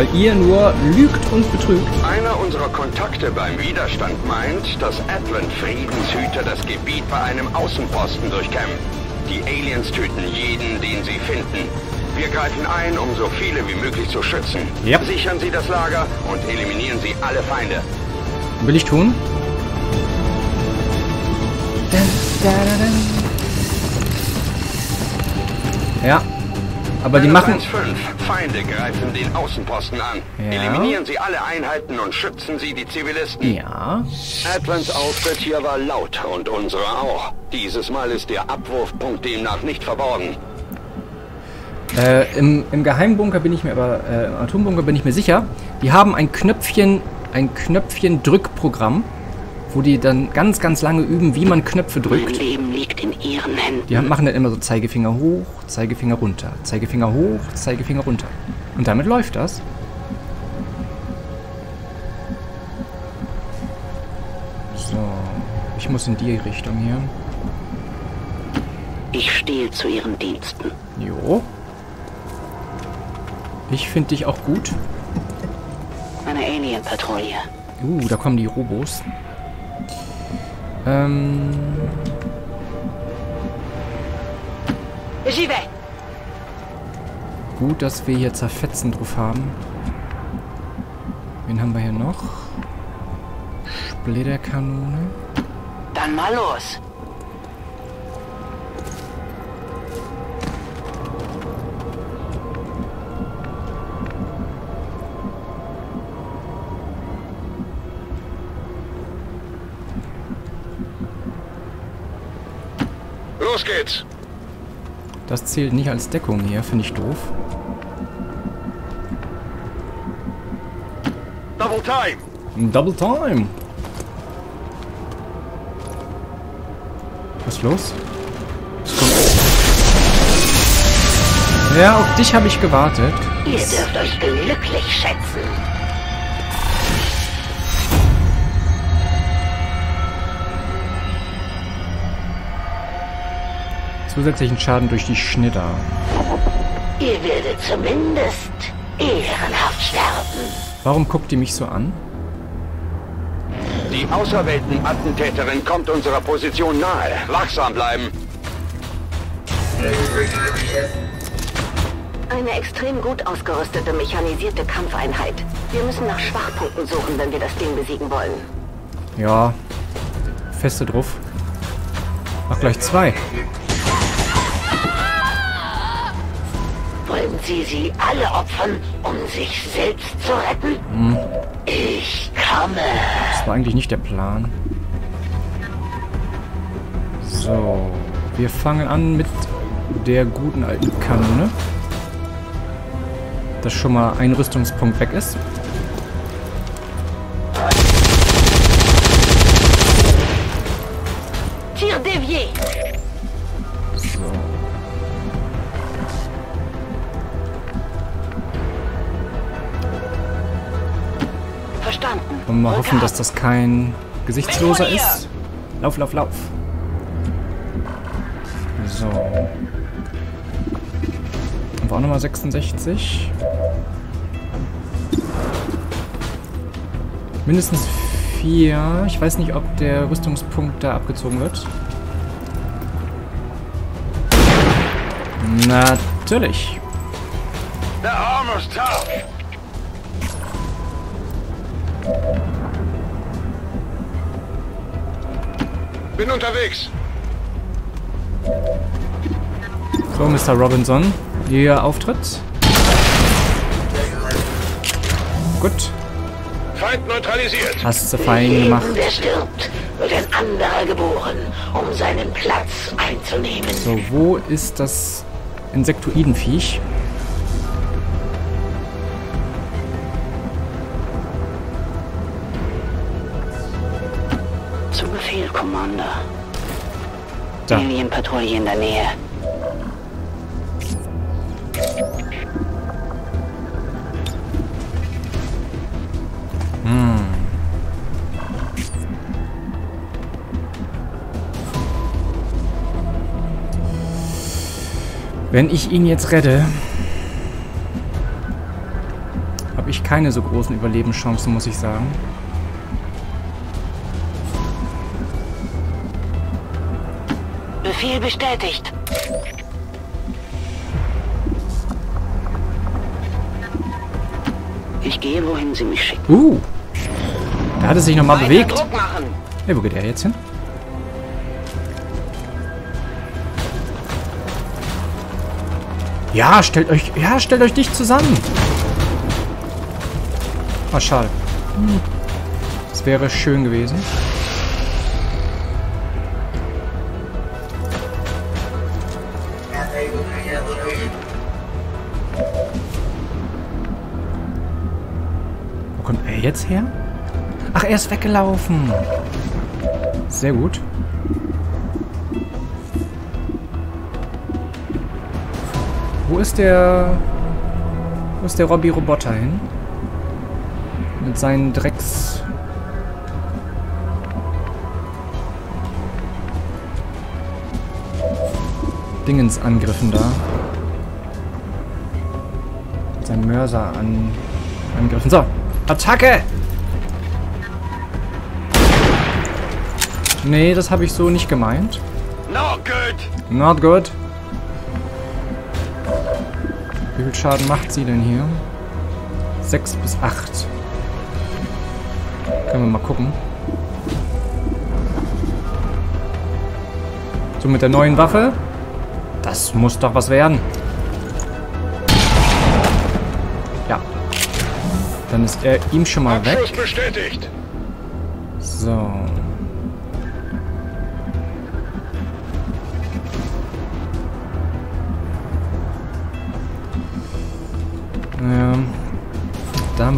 Weil ihr nur lügt und betrügt. Einer unserer Kontakte beim Widerstand meint, dass Advent Friedenshüter das Gebiet bei einem Außenposten durchkämmen. Die Aliens töten jeden, den sie finden. Wir greifen ein, um so viele wie möglich zu schützen. Ja. Sichern Sie das Lager und eliminieren Sie alle Feinde. Will ich tun? Ja. Aber die machen... Advance 5. Feinde greifen den Außenposten an. Ja. Eliminieren Sie alle Einheiten und schützen Sie die Zivilisten. Ja. Advents Auftritt hier war laut und unsere auch. Dieses Mal ist der Abwurfpunkt demnach nicht verborgen. Äh, im, Im Geheimbunker bin ich mir aber, äh, im Atombunker bin ich mir sicher, die haben ein Knöpfchen, ein Knöpfchen-Drückprogramm, wo die dann ganz, ganz lange üben, wie man Knöpfe drückt. Die haben- machen dann immer so Zeigefinger hoch, Zeigefinger runter, Zeigefinger hoch, Zeigefinger runter. Und damit läuft das. So, ich muss in die Richtung hier. Ich stehe zu Ihren Diensten. Jo. Ich finde dich auch gut. Eine Alien-Patrouille. Uh, da kommen die Robos. Ähm, J'y vais. Gut, dass wir hier Zerfetzen drauf haben. Wen haben wir hier noch? Splitterkanone. Dann mal los. Los geht's. Das zählt nicht als Deckung hier, finde ich doof. Double time. Double Time. Was ist los? Ja, auf dich habe ich gewartet. Ihr dürft euch glücklich schätzen. Zusätzlichen Schaden durch die Schnitter. Ihr werdet zumindest ehrenhaft sterben. Warum guckt die mich so an? Die Auserwählten-Attentäterin kommt unserer Position nahe. Wachsam bleiben. Eine extrem gut ausgerüstete mechanisierte Kampfeinheit. Wir müssen nach Schwachpunkten suchen, wenn wir das Ding besiegen wollen. Ja. Feste drauf. Ach, gleich zwei. Sie sie alle opfern, um sich selbst zu retten? Ich komme. Das war eigentlich nicht der Plan. So. Wir fangen an mit der guten alten Kanone. Dass schon mal ein Rüstungspunkt weg ist. Mal hoffen, dass das kein Gesichtsloser ist. Lauf, lauf, lauf. So. War auch nochmal 66. Mindestens vier. Ich weiß nicht, ob der Rüstungspunkt da abgezogen wird. Natürlich. The armor's tough. Bin unterwegs. So, Mr. Robinson. Ihr Auftritt. Gut. Feind neutralisiert. Hast du fein gemacht. Der stirbt, wird ein anderer geboren, um seinen Platz einzunehmen. So, wo ist das Insektoidenviech? Da. Alien-Patrouille in der Nähe. Wenn ich ihn jetzt rette, habe ich keine so großen Überlebenschancen, muss ich sagen. Befehl bestätigt. Ich gehe, wohin Sie mich schicken. Uh, da hat er sich nochmal bewegt. Hey, wo geht er jetzt hin? Ja, stellt euch, ja, stellt euch dicht zusammen. Ah, schade. Das wäre schön gewesen. Her? Ach, er ist weggelaufen. Sehr gut. Wo ist der... Wo ist der Robby-Roboter hin? Mit seinen Drecks... Dingensangriffen da. Mit seinen Mörser an angriffen. So, Attacke! Nee, das habe ich so nicht gemeint. Not good. Not good. Wie viel Schaden macht sie denn hier? 6 bis 8. Können wir mal gucken. So, mit der neuen Waffe. Das muss doch was werden. Ja. Dann ist er ihm schon mal weg. So.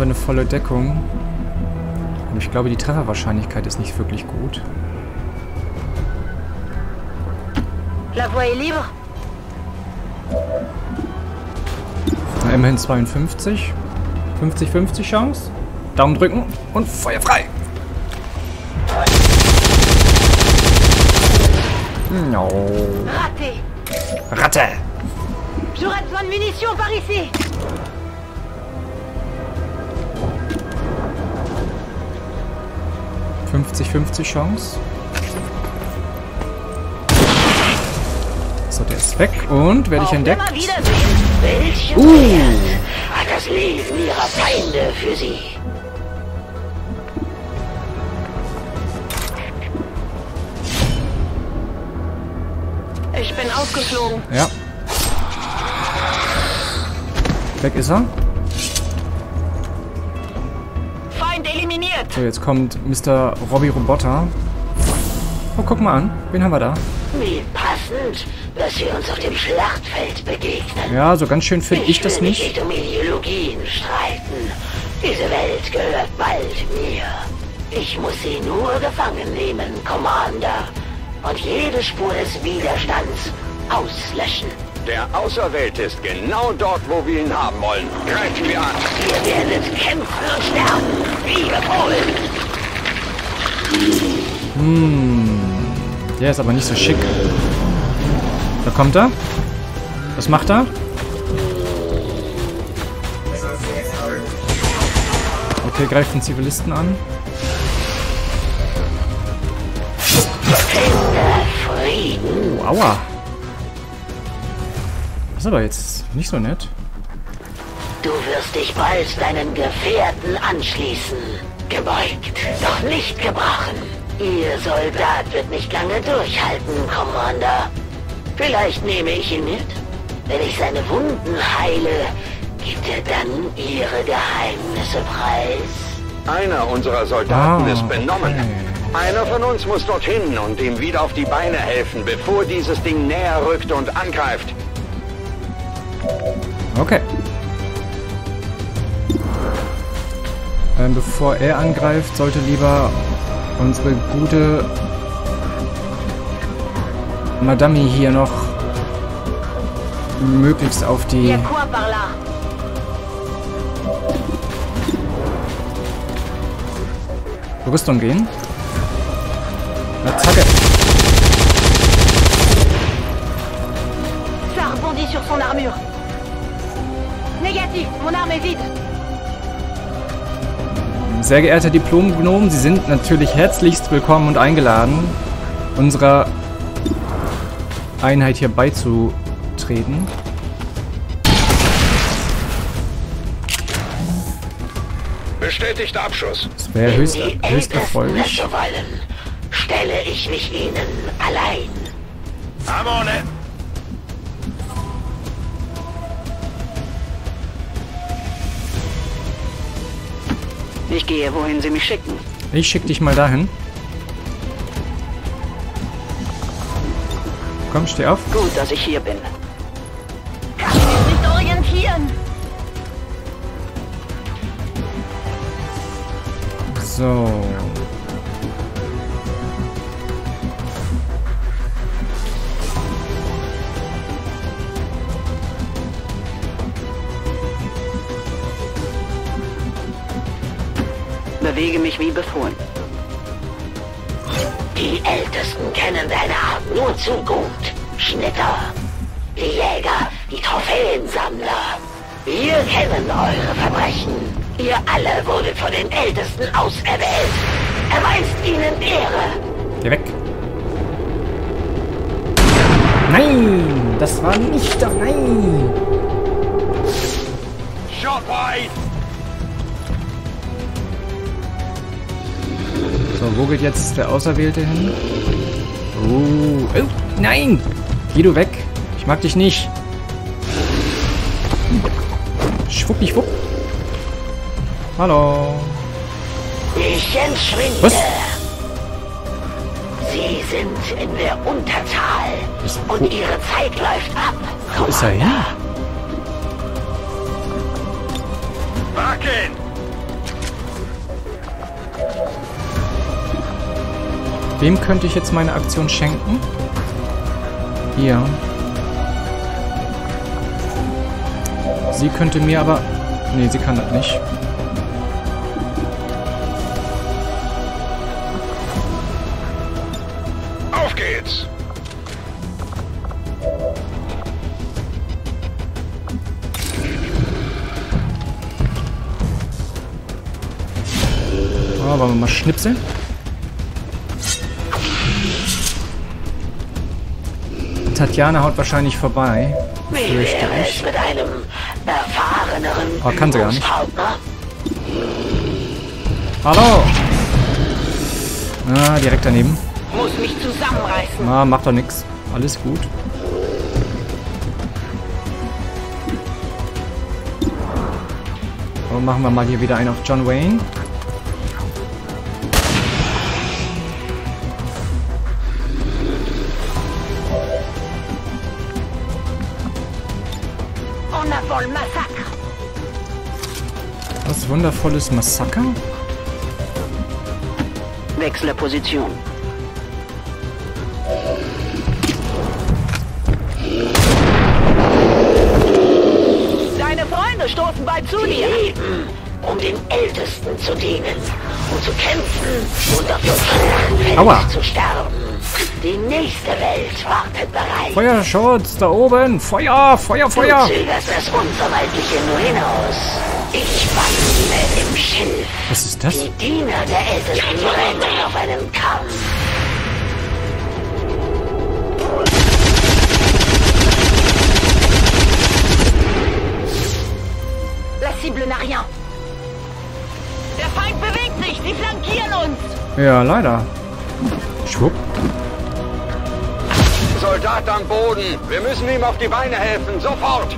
Wir eine volle Deckung. Und ich glaube, die Trefferwahrscheinlichkeit ist nicht wirklich gut. La voie est libre. Na, immerhin 52. 50-50 Chance. Daumen drücken und Feuer frei. No. Raté. Ratte. J'aurais besoin de munitions par ici. Fünfzig, 50 Chance. So, der ist weg. Und werde ich entdeckt? Uh. Hat das Leben ihrer Feinde für sie? Ich bin aufgeflogen. Ja. Weg ist er. So, jetzt kommt Mr. Robbie Roboter. Oh, guck mal an. Wen haben wir da? Wie passend, dass wir uns auf dem Schlachtfeld begegnen. Ja, so ganz schön finde ich das will mich nicht. nicht um Ideologien streiten. Diese Welt gehört bald mir. Ich muss sie nur gefangen nehmen, Commander. Und jede Spur des Widerstands auslöschen. Der Auserwählte ist genau dort, wo wir ihn haben wollen. Greifen wir an. Ihr werdet kämpfen und sterben, wie befohlen. Der ist aber nicht so schick. Da kommt er. Was macht er? Okay, greift den Zivilisten an. Oh, aua. Das ist aber jetzt nicht so nett. Du wirst dich bald deinen Gefährten anschließen. Gebeugt, doch nicht gebrochen. Ihr Soldat wird nicht lange durchhalten, Commander. Vielleicht nehme ich ihn mit. Wenn ich seine Wunden heile, gibt er dann ihre Geheimnisse preis. Einer unserer Soldaten Ah, ist benommen. okay. Einer von uns muss dorthin und ihm wieder auf die Beine helfen, bevor dieses Ding näher rückt und angreift. Okay. Ähm, bevor er angreift, sollte lieber unsere gute Madame hier noch möglichst auf die Rüstung gehen. Na, zacke. Ça rebondit sur son armure. Négatif, mon arme est vide. Sehr geehrter Diplom-Gnom, Sie sind natürlich herzlichst willkommen und eingeladen, unserer Einheit hier beizutreten. Bestätigter Abschuss. Das wäre höchst, höchst wollen, stelle ich mich ihnen allein. I'm Ich gehe, wohin Sie mich schicken. Ich schick dich mal dahin. Komm, steh auf. Gut, dass ich hier bin. Kann mich nicht orientieren. So. Bewege mich wie befohlen. Die Ältesten kennen deine Art nur zu gut. Schnitter. Die Jäger, die Trophäensammler. Wir kennen eure Verbrechen. Ihr alle wurdet von den Ältesten auserwählt. Erweist ihnen Ehre. Geh weg. Nein! Das war nicht. Nein! Shot wide! Wo geht jetzt der Auserwählte hin? Oh, oh nein! Geh du weg. Ich mag dich nicht. Schwuppdiwupp. Hallo. Ich entschwinde. Was? Sie sind in der Unterzahl. Ist- Und ihre Zeit läuft ab. Wo ist er hin? Wacken! Wem könnte ich jetzt meine Aktion schenken? Hier. Sie könnte mir aber... Nee, sie kann das nicht. Auf geht's! Oh, wollen wir mal schnipseln? Tatjana haut wahrscheinlich vorbei. Fürchte ich. mit einem erfahreneren Oh, kann sie gar nicht. Hallo! Ah, direkt daneben. Muss mich zusammenreißen. Ah, macht doch nix. Alles gut. So, machen wir mal hier wieder einen auf John Wayne. Wundervolles Massaker? Wechsle Position. Deine Freunde stoßen bald zu dir. Leben, um den Ältesten zu dienen und zu kämpfen und auf Schlachtfeld Aua. zu sterben. Die nächste Welt wartet bereit. Feuerschutz da oben! Feuer! Feuer! Feuer! Du zögerst das Unvermeidliche nur hinaus. Ist das? Die Diener der Ältesten brennen auf einen Kampf. La cible n'a rien. Der Feind bewegt sich. Sie flankieren uns. Ja, leider. Schwupp. Soldat am Boden. Wir müssen ihm auf die Beine helfen. Sofort.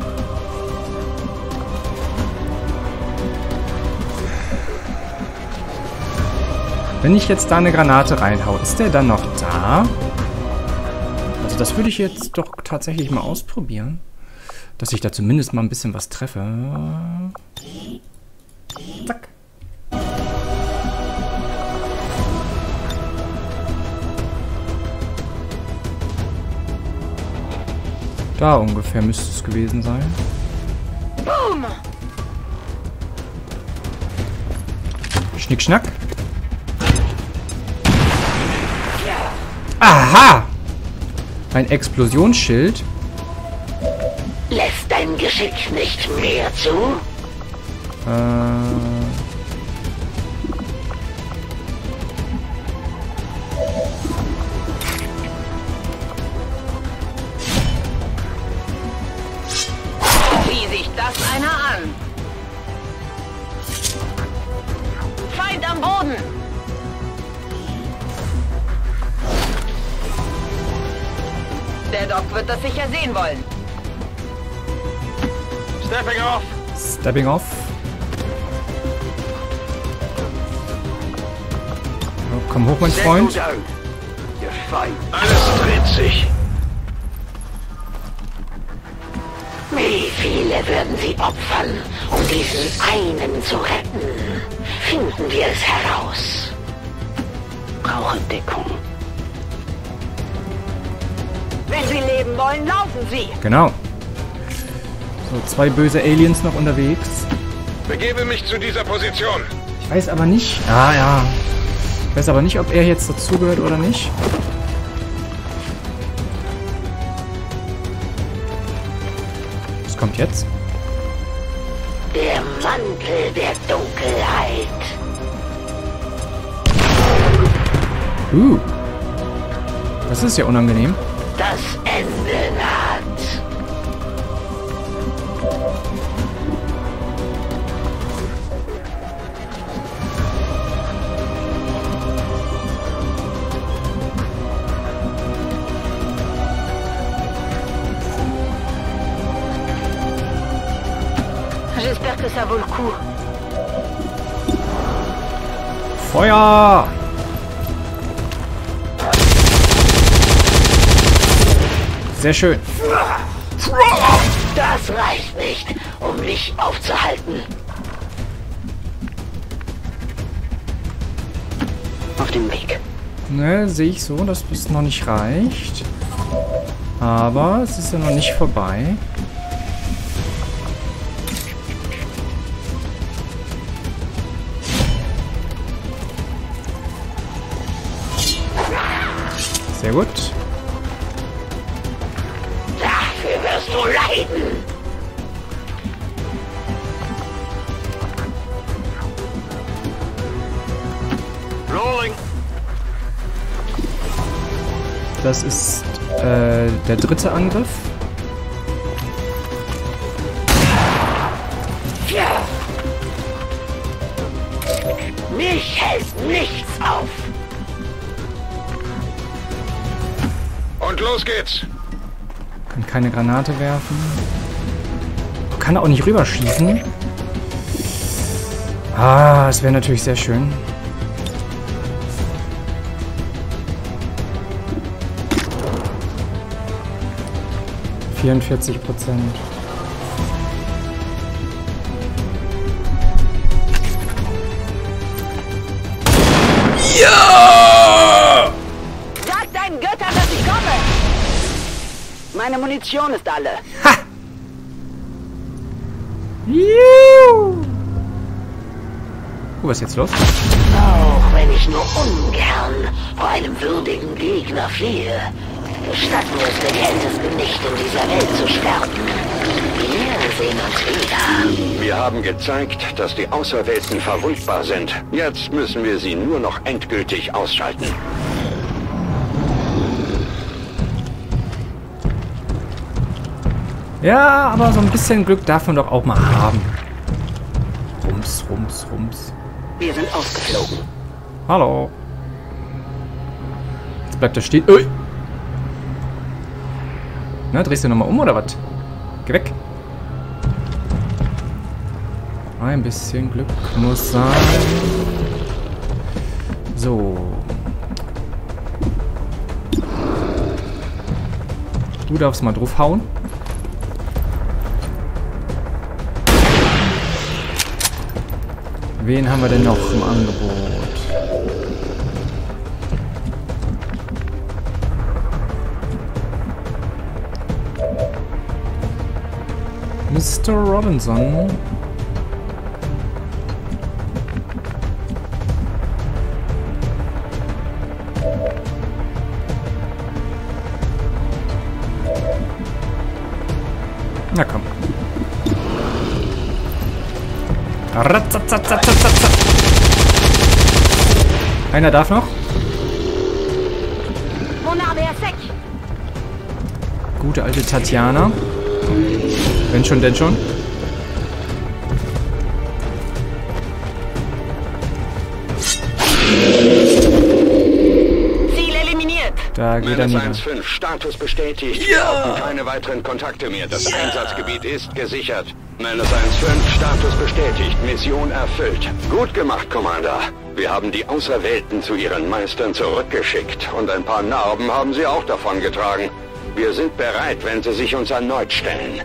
Wenn ich jetzt da eine Granate reinhau, ist der dann noch da? Also das würde ich jetzt doch tatsächlich mal ausprobieren. Dass ich da zumindest mal ein bisschen was treffe. Zack. Da ungefähr müsste es gewesen sein. Boom. Schnick, schnack. Aha! Ein Explosionsschild. Lässt dein Geschick nicht mehr zu? Äh, wird das sicher sehen wollen. Stepping off. Stepping off. So, komm hoch, mein Freund. Alles dreht sich. Wie viele würden sie opfern, um diesen einen zu retten? Finden wir es heraus. Brauche Deckung. Wenn Sie leben wollen, laufen Sie. Genau. So, zwei böse Aliens noch unterwegs. Begebe mich zu dieser Position. Ich weiß aber nicht. Ah, ja. Ich weiß aber nicht, ob er jetzt dazugehört oder nicht. Was kommt jetzt? Der Mantel der Dunkelheit. Uh. Das ist ja unangenehm. Das ça vaut le coup. Feuer! Sehr schön. Das reicht nicht, um mich aufzuhalten. Auf dem Weg. Ne, sehe ich so, dass es noch nicht reicht. Aber es ist ja noch nicht vorbei. Sehr gut. Dafür wirst du leiden. Rolling. Das ist äh, der dritte Angriff. Granate werfen. Kann auch nicht rüberschießen. Ah, es wäre natürlich sehr schön. Vierundvierzig Prozent. Munition ist alle. Juhu. Oh, was ist jetzt los? Auch wenn ich nur ungern vor einem würdigen Gegner fliehe, gestatten wir es den Ältesten nicht in dieser Welt zu sterben. Wir sehen uns wieder. Wir haben gezeigt, dass die Auserwählten verwundbar sind. Jetzt müssen wir sie nur noch endgültig ausschalten. Ja, aber so ein bisschen Glück darf man doch auch mal haben. Rums, rums, rums. Wir sind ausgeflogen. Hallo. Jetzt bleibt er stehen. Ui. Na, drehst du nochmal um oder was? Geh weg. Ein bisschen Glück muss sein. So. Du darfst mal draufhauen. Wen haben wir denn noch im Angebot? Mr. Robinson. Einer darf noch. Gute alte Tatjana. Wenn schon, denn schon. Ziel eliminiert! Da geht er nieder. 1-5, Status bestätigt. Wir brauchen keine weiteren Kontakte mehr. Das Einsatzgebiet ist gesichert. Menace 1-5, Status bestätigt. Mission erfüllt. Gut gemacht, Commander. Wir haben die Auserwählten zu ihren Meistern zurückgeschickt. Und ein paar Narben haben sie auch davongetragen. Wir sind bereit, wenn sie sich uns erneut stellen.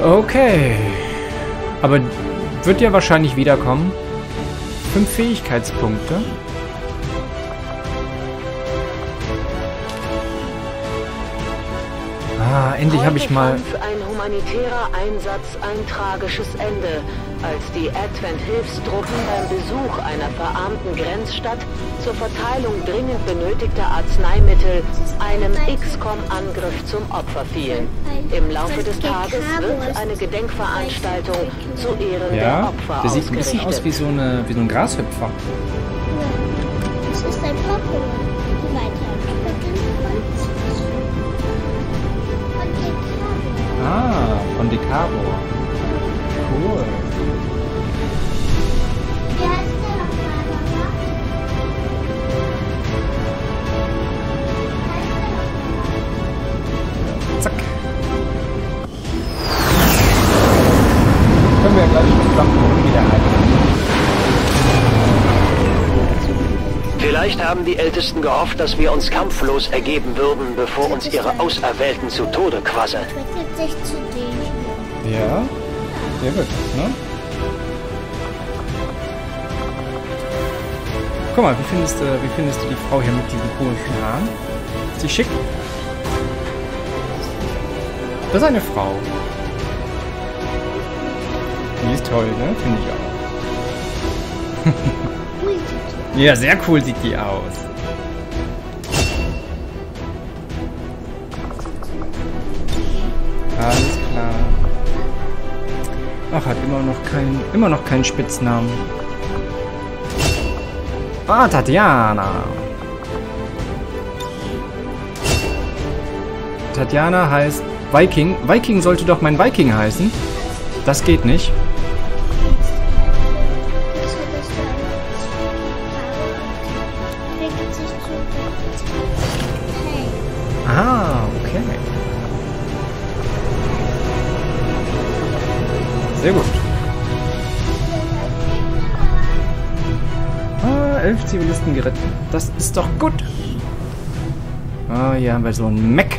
Okay. Aber wird ja wahrscheinlich wiederkommen. Fünf Fähigkeitspunkte. Ah, endlich habe ich mal... Ein humanitärer Einsatz ein tragisches Ende, als die Advent-Hilfstruppen beim Besuch einer verarmten Grenzstadt zur Verteilung dringend benötigter Arzneimittel einem XCOM-Angriff zum Opfer fielen. Im Laufe des Tages wird eine Gedenkveranstaltung zu Ehren der Ja, Opfer der sieht ein bisschen aus wie so, eine, wie so ein Grashüpfer. Das ist ein Pokémon. Ah, von Decavor. Cool. Vielleicht haben die Ältesten gehofft, dass wir uns kampflos ergeben würden, bevor uns ihre Auserwählten zu Tode quasseln. Ja, der wird ne? Guck mal, wie findest du, wie findest du die Frau hier mit diesen komischen Haaren? Ist sie schick? Das ist eine Frau. Die ist toll, ne? Finde ich auch. ja, sehr cool sieht die aus. Alles klar. Ach, hat immer noch keinen, immer noch keinen Spitznamen. Ah, Tatjana. Tatjana heißt Viking. Viking sollte doch mein Viking heißen. Das geht nicht. Ah, okay. Sehr gut. Ah, elf Zivilisten gerettet. Das ist doch gut. Ah, hier haben wir so ein Mech.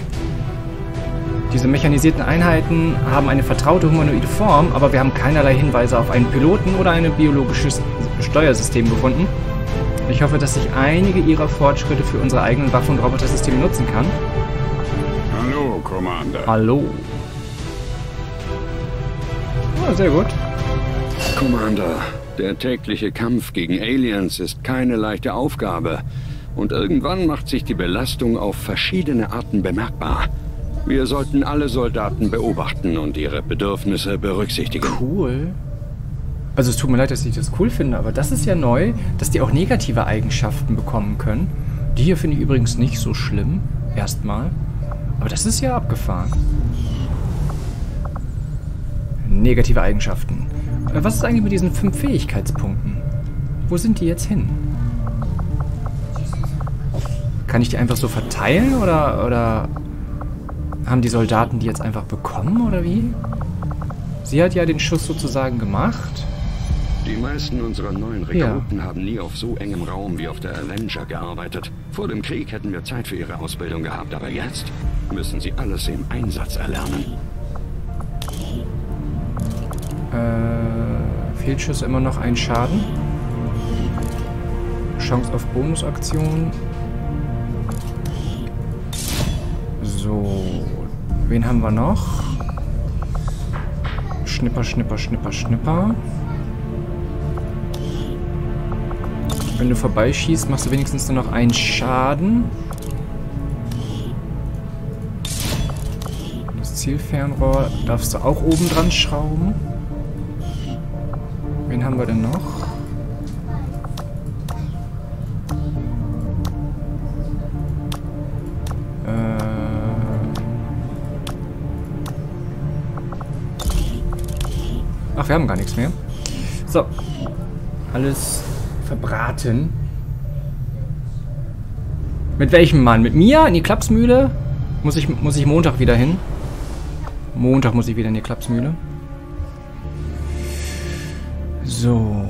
Diese mechanisierten Einheiten haben eine vertraute humanoide Form, aber wir haben keinerlei Hinweise auf einen Piloten oder ein biologisches Steuersystem gefunden. Ich hoffe, dass ich einige ihrer Fortschritte für unsere eigenen Waffen- und Robotersysteme nutzen kann. Hallo, Commander. Hallo. Ah, sehr gut. Commander, der tägliche Kampf gegen Aliens ist keine leichte Aufgabe. Und irgendwann macht sich die Belastung auf verschiedene Arten bemerkbar. Wir sollten alle Soldaten beobachten und ihre Bedürfnisse berücksichtigen. Cool. Also es tut mir leid, dass ich das cool finde, aber das ist ja neu, dass die auch negative Eigenschaften bekommen können. Die hier finde ich übrigens nicht so schlimm. Erstmal. Aber das ist ja abgefahren. Negative Eigenschaften. Äh, Was ist eigentlich mit diesen fünf Fähigkeitspunkten? Wo sind die jetzt hin? Kann ich die einfach so verteilen oder, oder haben die Soldaten die jetzt einfach bekommen oder wie? Sie hat ja den Schuss sozusagen gemacht. Die meisten unserer neuen Rekruten haben nie auf so engem Raum wie auf der Avenger gearbeitet. Vor dem Krieg hätten wir Zeit für ihre Ausbildung gehabt, aber jetzt müssen sie alles im Einsatz erlernen. Äh, Fehlschüsse immer noch ein Schaden. Chance auf Bonusaktion. So. Wen haben wir noch? Schnipper, Schnipper, Schnipper, Schnipper. Wenn du vorbeischießt, machst du wenigstens nur noch einen Schaden. Das Zielfernrohr darfst du auch oben dran schrauben. Wen haben wir denn noch? Äh Ach, wir haben gar nichts mehr. So. Alles verbraten. Mit welchem Mann? Mit mir in die Klapsmühle? Muss ich, muss ich Montag wieder hin? Montag muss ich wieder in die Klapsmühle. So.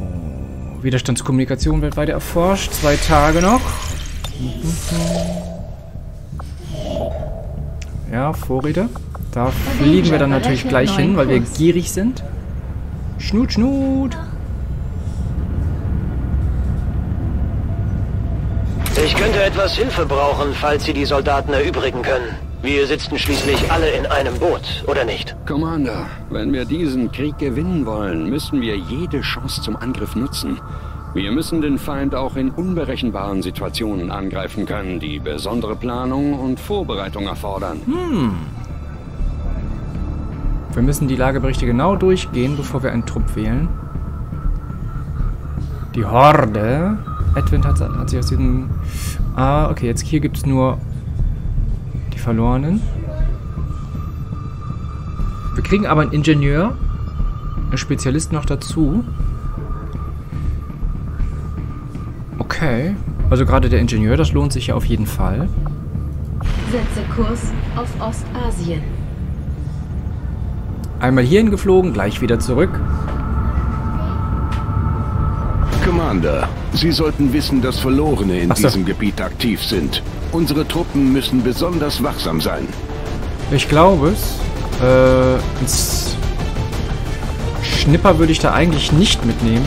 Widerstandskommunikation wird weiter erforscht. Zwei Tage noch. Ja, Vorräte. Da fliegen wir dann natürlich gleich hin, weil wir gierig sind. Schnut, Schnut. Ich könnte etwas Hilfe brauchen, falls Sie die Soldaten erübrigen können. Wir sitzen schließlich alle in einem Boot, oder nicht? Commander, wenn wir diesen Krieg gewinnen wollen, müssen wir jede Chance zum Angriff nutzen. Wir müssen den Feind auch in unberechenbaren Situationen angreifen können, die besondere Planung und Vorbereitung erfordern. Hm. Wir müssen die Lageberichte genau durchgehen, bevor wir einen Trupp wählen. Die Horde. Edwin hat, hat sich aus diesem... Ah, okay, jetzt hier gibt es nur die Verlorenen. Wir kriegen aber einen Ingenieur, einen Spezialist noch dazu. Okay. Also gerade der Ingenieur, das lohnt sich ja auf jeden Fall. Setze Kurs auf Ostasien. Einmal hierhin geflogen, gleich wieder zurück. Commander, Sie sollten wissen, dass Verlorene in so. diesem Gebiet aktiv sind. Unsere Truppen müssen besonders wachsam sein. Ich glaube es. Äh, Schnipper würde ich da eigentlich nicht mitnehmen.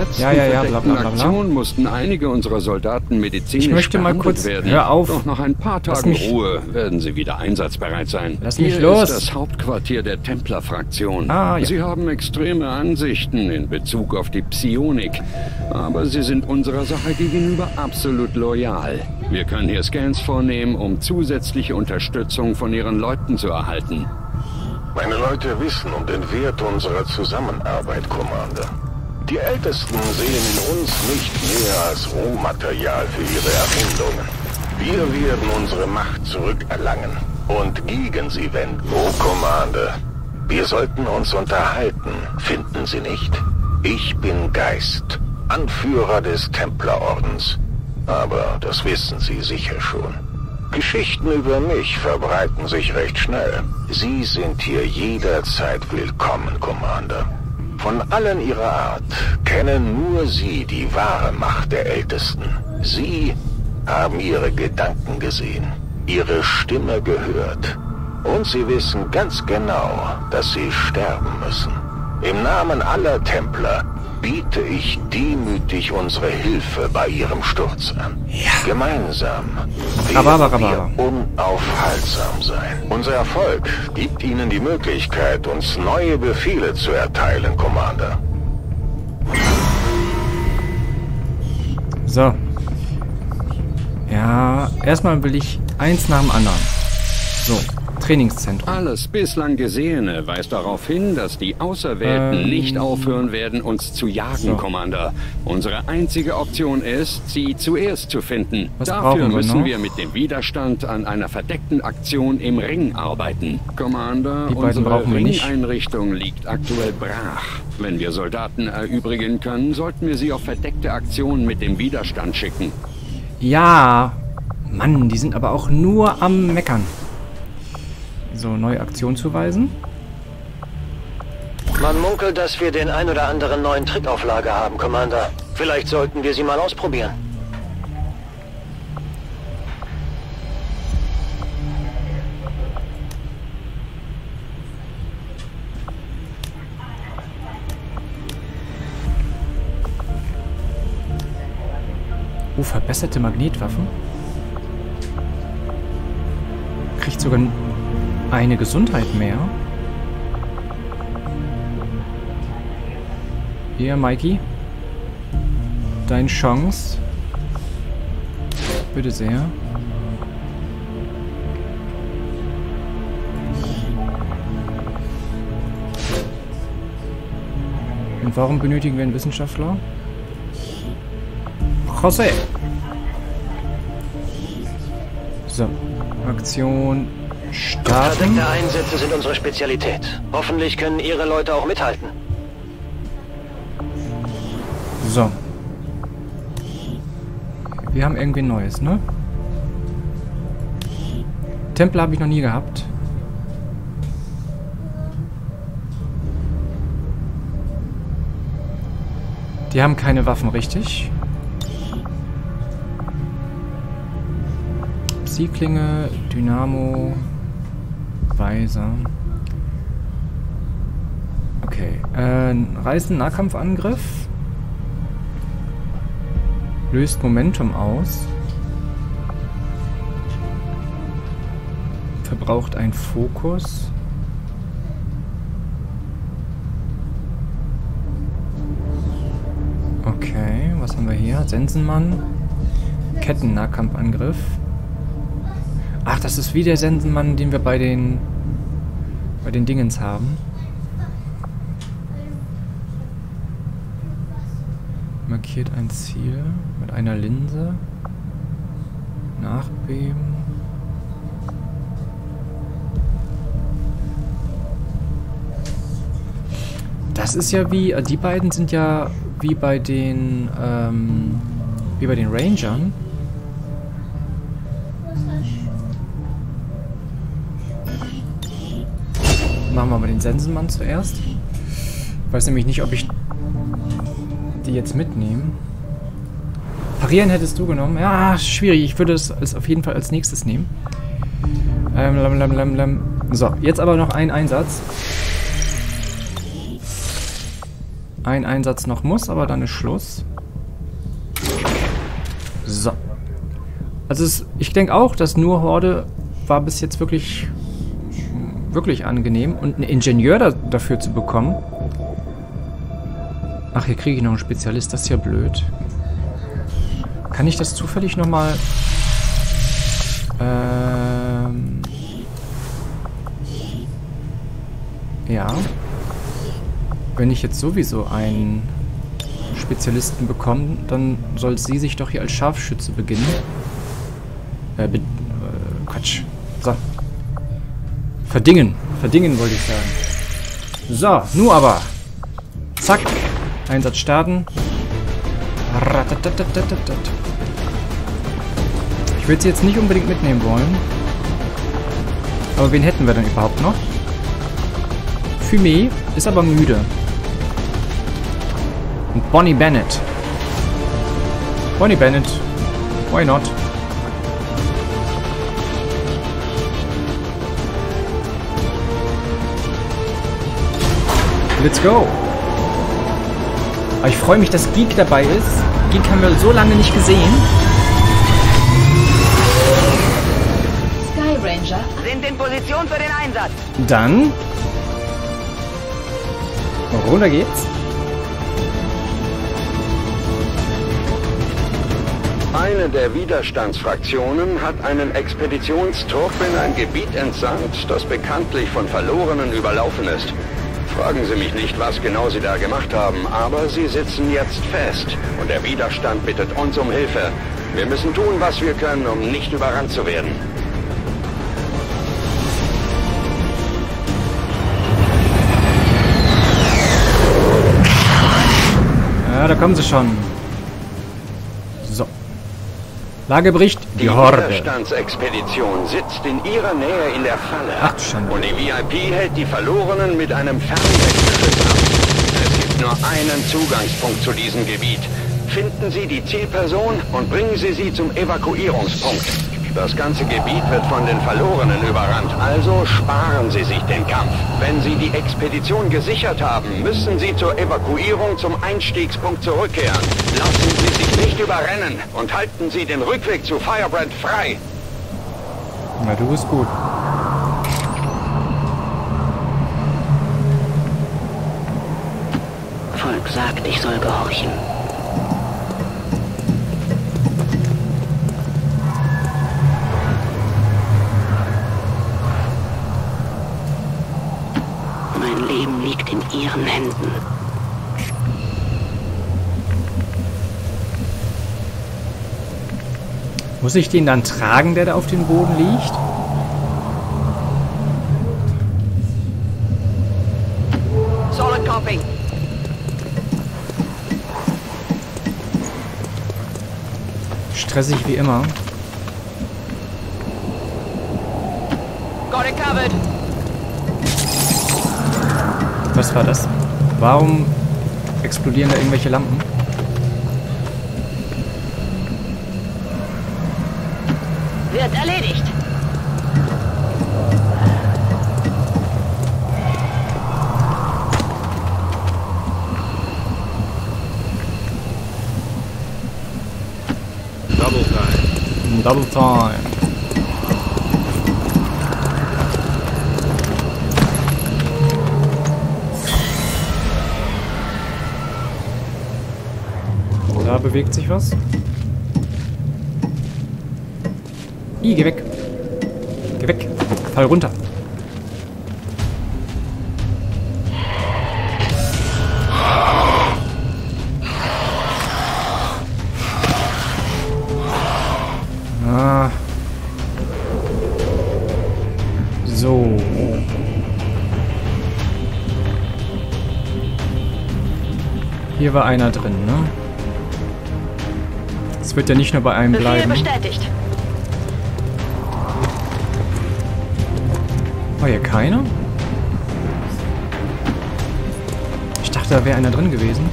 Letzten Ja, ja, ja, bla, bla, bla, bla. Aktion mussten einige unserer Soldaten medizinisch Ich möchte mal kurz- werden. hör auf. Doch nach ein paar Lass Tagen mich- Ruhe werden sie wieder einsatzbereit sein. Lass Hier mich los. ist das Hauptquartier der Templer-Fraktion. Ah, ja. Sie haben extreme Ansichten in Bezug auf die Psionik, aber sie sind unserer Sache gegenüber absolut loyal. Wir können hier Scans vornehmen, um zusätzliche Unterstützung von ihren Leuten zu erhalten. Meine Leute wissen um den Wert unserer Zusammenarbeit, Commander. Die Ältesten sehen in uns nicht mehr als Rohmaterial für ihre Erfindungen. Wir werden unsere Macht zurückerlangen und gegen sie wenden. Oh, Commander, wir sollten uns unterhalten, finden Sie nicht? Ich bin Geist, Anführer des Templerordens. Aber das wissen Sie sicher schon. Geschichten über mich verbreiten sich recht schnell. Sie sind hier jederzeit willkommen, Commander. Von allen ihrer Art kennen nur Sie die wahre Macht der Ältesten. Sie haben ihre Gedanken gesehen, ihre Stimme gehört. Und sie wissen ganz genau, dass sie sterben müssen. Im Namen aller Templer biete ich demütig unsere Hilfe bei ihrem Sturz an. Gemeinsam Rhabarber, werden wir unaufhaltsam sein. Unser Erfolg gibt Ihnen die Möglichkeit, uns neue Befehle zu erteilen, Commander. So. Ja, erstmal will ich eins nach dem anderen. So, Trainingszentrum. Alles bislang Gesehene weist darauf hin, dass die Auserwählten Ähm. nicht aufhören werden, uns zu jagen, So. Commander. Unsere einzige Option ist, sie zuerst zu finden. Was Dafür wir müssen noch? wir mit dem Widerstand an einer verdeckten Aktion im Ring arbeiten. Commander, unsere wir. Ringeinrichtung liegt aktuell brach. Wenn wir Soldaten erübrigen können, sollten wir sie auf verdeckte Aktionen mit dem Widerstand schicken. Ja. Mann, die sind aber auch nur am Meckern. So, neue Aktion zuweisen. Man munkelt, dass wir den ein oder anderen neuen Trick auf Lager haben, Commander. Vielleicht sollten wir sie mal ausprobieren. Oh, verbesserte Magnetwaffen. Kriegt sogar eine Gesundheit mehr. Hier, Mikey. Deine Chance. Bitte sehr. Und warum benötigen wir einen Wissenschaftler? José. So, Aktion starten. Verdeckte Einsätze sind unsere Spezialität. Hoffentlich können Ihre Leute auch mithalten. So. Wir haben irgendwie Neues, ne? Templer habe ich noch nie gehabt. Die haben keine Waffen, richtig? Psi-Klinge, Dynamo, Weiser. Okay. Äh, Reißen, Nahkampfangriff. Löst Momentum aus. Verbraucht ein Fokus. Okay, was haben wir hier? Sensenmann. Ketten-Nahkampfangriff. Ach, das ist wie der Sensenmann, den wir bei den bei den Dingens haben. Markiert ein Ziel mit einer Linse. Nachbeben. Das ist ja wie, äh, die beiden sind ja wie bei den, ähm, wie bei den Rangern. Machen wir mal den Sensenmann zuerst. Ich weiß nämlich nicht, ob ich die jetzt mitnehme. Parieren hättest du genommen. Ja, schwierig. Ich würde es als, auf jeden Fall als nächstes nehmen. Ähm, lam, lam, lam, lam. So, jetzt aber noch ein Einsatz. ein Einsatz noch muss, aber dann ist Schluss. So. Also es, ich denke auch, dass nur Horde war bis jetzt wirklich wirklich angenehm. Und einen Ingenieur da, dafür zu bekommen. Ach, hier kriege ich noch einen Spezialist. Das ist ja blöd. Kann ich das zufällig nochmal... Ähm... Ja. Wenn ich jetzt sowieso einen Spezialisten bekomme, dann soll sie sich doch hier als Scharfschütze beginnen. Äh, äh, Quatsch. So. Verdingen. Verdingen wollte ich sagen. So, nur aber. Zack. Einsatz starten. Ich würde sie jetzt nicht unbedingt mitnehmen wollen. Aber wen hätten wir denn überhaupt noch? Fumé ist aber müde. Und Bonnie Bennett. Bonnie Bennett. Why not? Let's go. Aber ich freue mich, dass Geek dabei ist. Geek haben wir so lange nicht gesehen. Sky Ranger Sind in Position für den Einsatz. Dann. Runter geht's. Eine der Widerstandsfraktionen hat einen Expeditionstrupp in ein Gebiet entsandt, das bekanntlich von Verlorenen überlaufen ist. Fragen Sie mich nicht, was genau Sie da gemacht haben, aber Sie sitzen jetzt fest und der Widerstand bittet uns um Hilfe. Wir müssen tun, was wir können, um nicht überrannt zu werden. Ja, da kommen sie schon. Lagebericht, die, Die Horde. Widerstandsexpedition sitzt in ihrer Nähe in der Falle. Ach, Schande. Und die VIP hält die Verlorenen mit einem Fernwechselschutz ab. Es gibt nur einen Zugangspunkt zu diesem Gebiet. Finden Sie die Zielperson und bringen Sie sie zum Evakuierungspunkt. Das ganze Gebiet wird von den Verlorenen überrannt, also sparen Sie sich den Kampf. Wenn Sie die Expedition gesichert haben, müssen Sie zur Evakuierung zum Einstiegspunkt zurückkehren. Lassen Sie sich nicht überrennen und halten Sie den Rückweg zu Firebrand frei. Na, du bist gut. Volk sagt, ich soll gehorchen. In Ihren Händen. Muss ich den dann tragen, der da auf dem Boden liegt? Solid copy. Stressig wie immer. Got it covered. Was war das? Warum explodieren da irgendwelche Lampen? Wird erledigt. Double time. Double time. Bewegt sich was. Ih, geh weg. Geh weg. Fall runter. Ah. So. Hier war einer drin, ne? Es wird ja nicht nur bei einem Befehl bleiben. bestätigt. War hier keiner? Ich dachte, da wäre einer drin gewesen.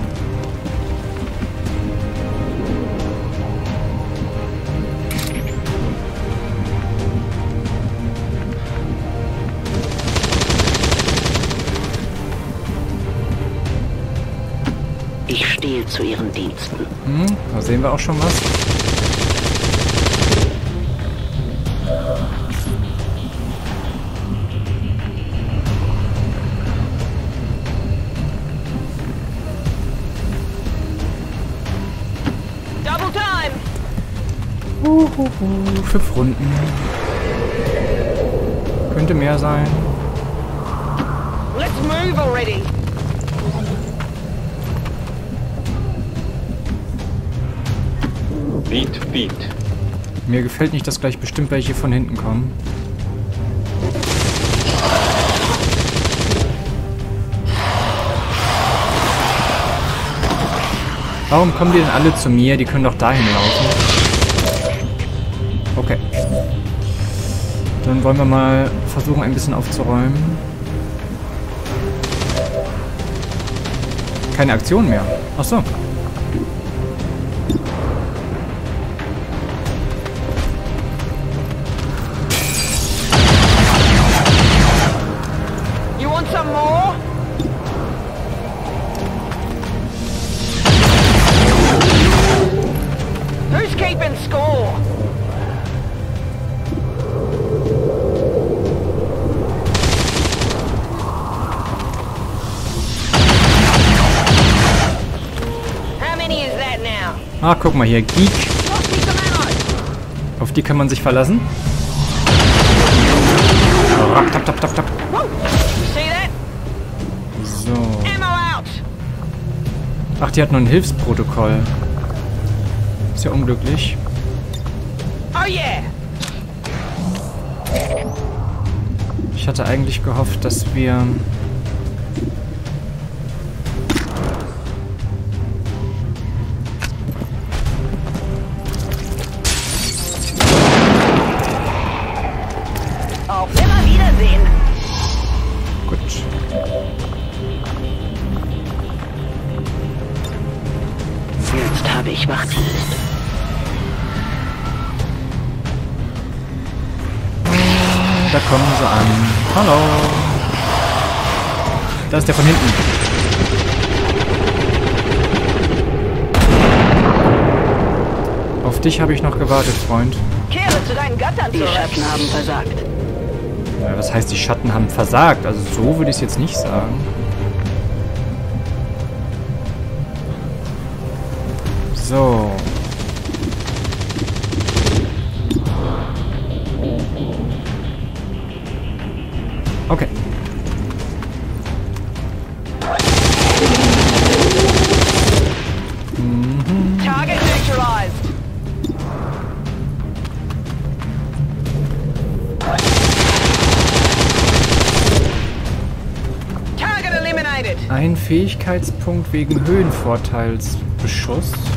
Da sehen wir auch schon was. Double time! Uhuhu, fünf Runden. Könnte mehr sein. Let's move already! Beat. Mir gefällt nicht, dass gleich bestimmt welche von hinten kommen. Warum kommen die denn alle zu mir? Die können doch dahin laufen. Okay. Dann wollen wir mal versuchen, ein bisschen aufzuräumen. Keine Aktion mehr. Ach so. Mal hier. Geek. Auf die kann man sich verlassen. Tap, tap, tap, tap. So. Ach, die hat nur ein Hilfsprotokoll. Ist ja unglücklich. Ich hatte eigentlich gehofft, dass wir... Da kommen sie an. Hallo. Da ist der von hinten. Auf dich habe ich noch gewartet, Freund. Kehre zu deinen Göttern Die zurück! Schatten haben versagt. Ja, was heißt, die Schatten haben versagt? Also so würde ich es jetzt nicht sagen. So. Fähigkeitspunkt wegen Höhenvorteilsbeschuss. Good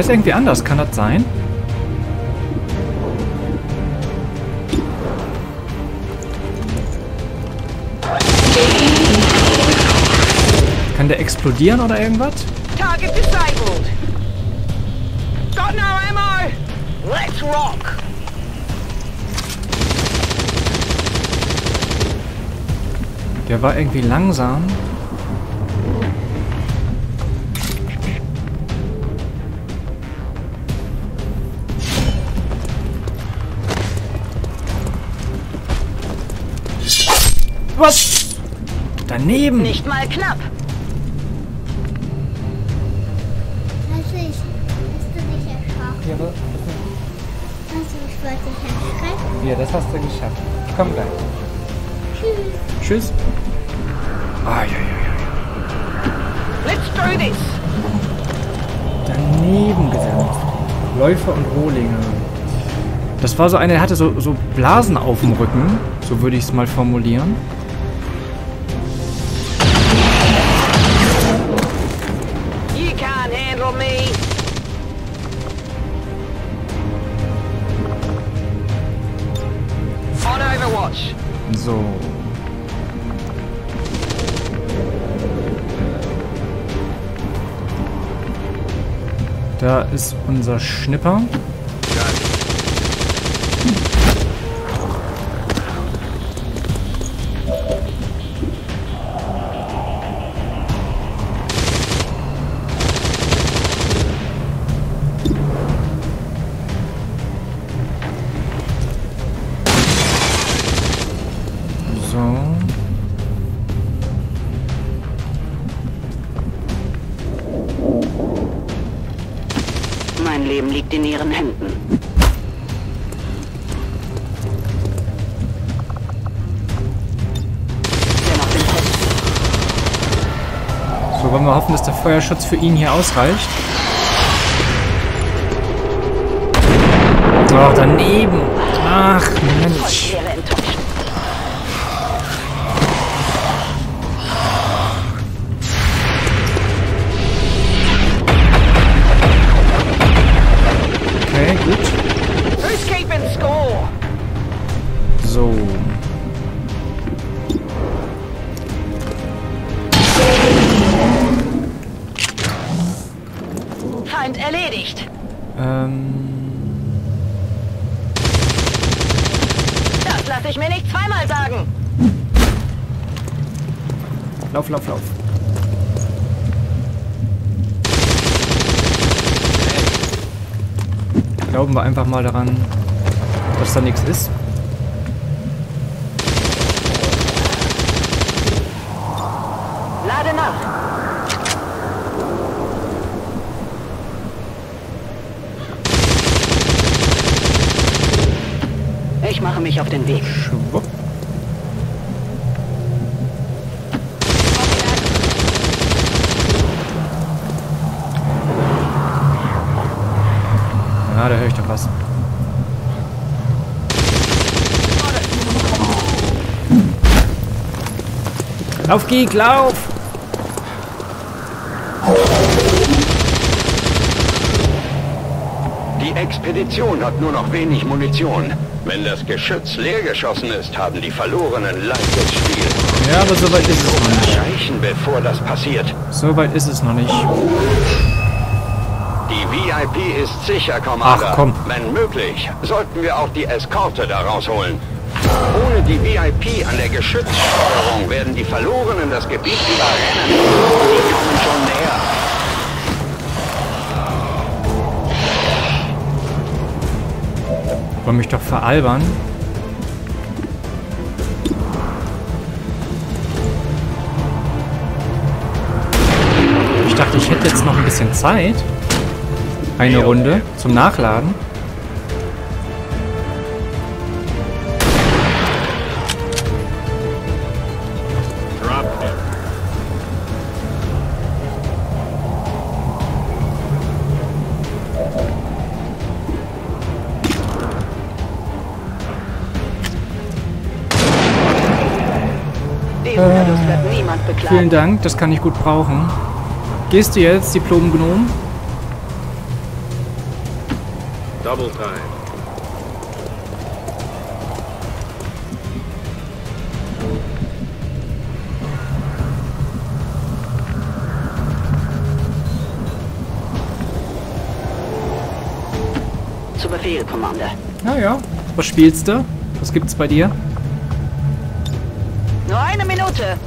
der ist irgendwie anders. Kann das sein? Kann der explodieren oder irgendwas? Target disabled. Got no ammo. Let's rock. Der war irgendwie langsam. Daneben. Nicht mal knapp. Du, ich, hast du dich erschrocken? Ja, Also ich wollte dich erschrecken. Ja, das hast du geschafft. Komm gleich. Tschüss. Tschüss. Ah, ja, ja, Let's do this. ja. Daneben gesetzt. Läufer und Rohlinge. Das war so einer, der hatte so, so Blasen auf dem Rücken. So würde ich es mal formulieren. Ist unser Schnipper. Hoffen, dass der Feuerschutz für ihn hier ausreicht. Oh, daneben. Ach, Mensch. Erledigt. Ähm. Das lasse ich mir nicht zweimal sagen. Lauf, lauf, lauf. Glauben wir einfach mal daran, dass da nichts ist. Lade nach. Ich mache mich auf den Weg. Schwupp. Ja, da höre ich doch was. Lauf, Geek, lauf! Die Expedition hat nur noch wenig Munition. Wenn das Geschütz leergeschossen ist, haben die Verlorenen leichtes Spiel. Ja, aber so weit ist es noch nicht. Erreichen, bevor das passiert. So weit ist es noch nicht. Die VIP ist sicher, Commander. Ach, komm. Wenn möglich, sollten wir auch die Eskorte da rausholen. Ohne die VIP an der Geschützsteuerung werden die Verlorenen das Gebiet überrennen. Sie kommen schon näher. Wollen mich doch veralbern. Ich dachte, ich hätte jetzt noch ein bisschen Zeit. Eine Runde zum Nachladen. Vielen Dank, das kann ich gut brauchen. Gehst du jetzt, Diplom-Gnom? Double time. Zu Befehl, Commander. Naja, was spielst du? Was gibt's bei dir? Nur eine Minute.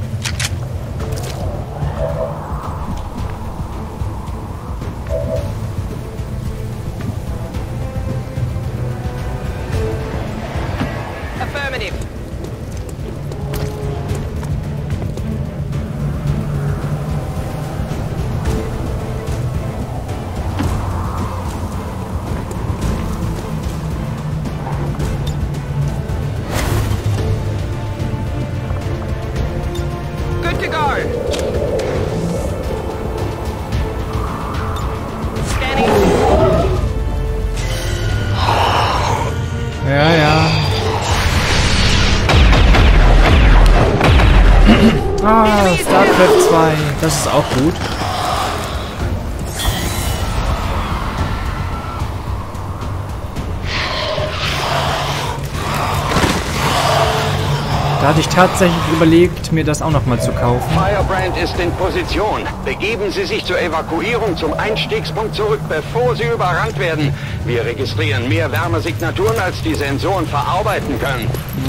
Hatte ich tatsächlich überlegt, mir das auch nochmal zu kaufen. Firebrand ist in Position. Begeben Sie sich zur Evakuierung zum Einstiegspunkt zurück, bevor Sie überrannt werden. Wir registrieren mehr Wärmesignaturen, als die Sensoren verarbeiten können.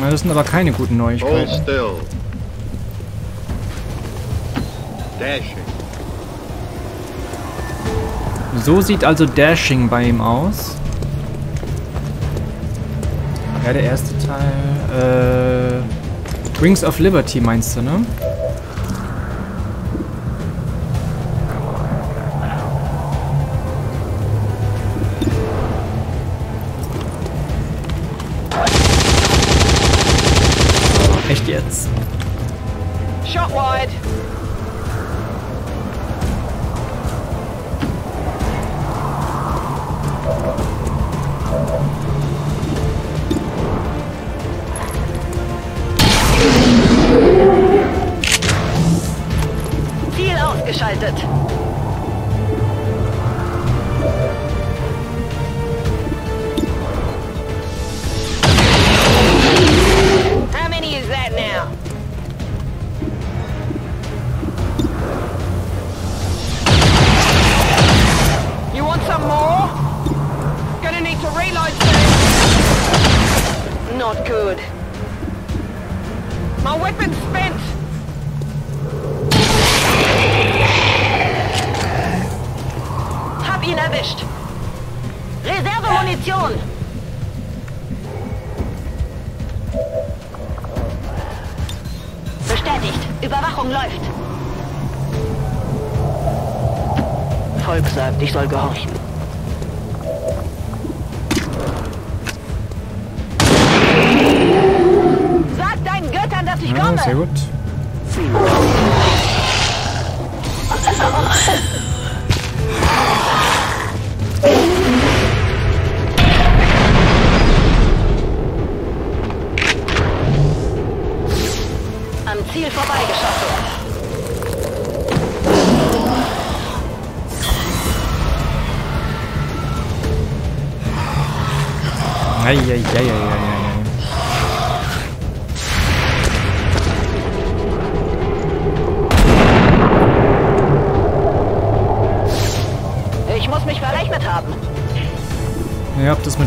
Das sind aber keine guten Hold Neuigkeiten. still. Dashing. So sieht also Dashing bei ihm aus. Ja, der erste Teil. Äh, Wings of Liberty meinst du, ne?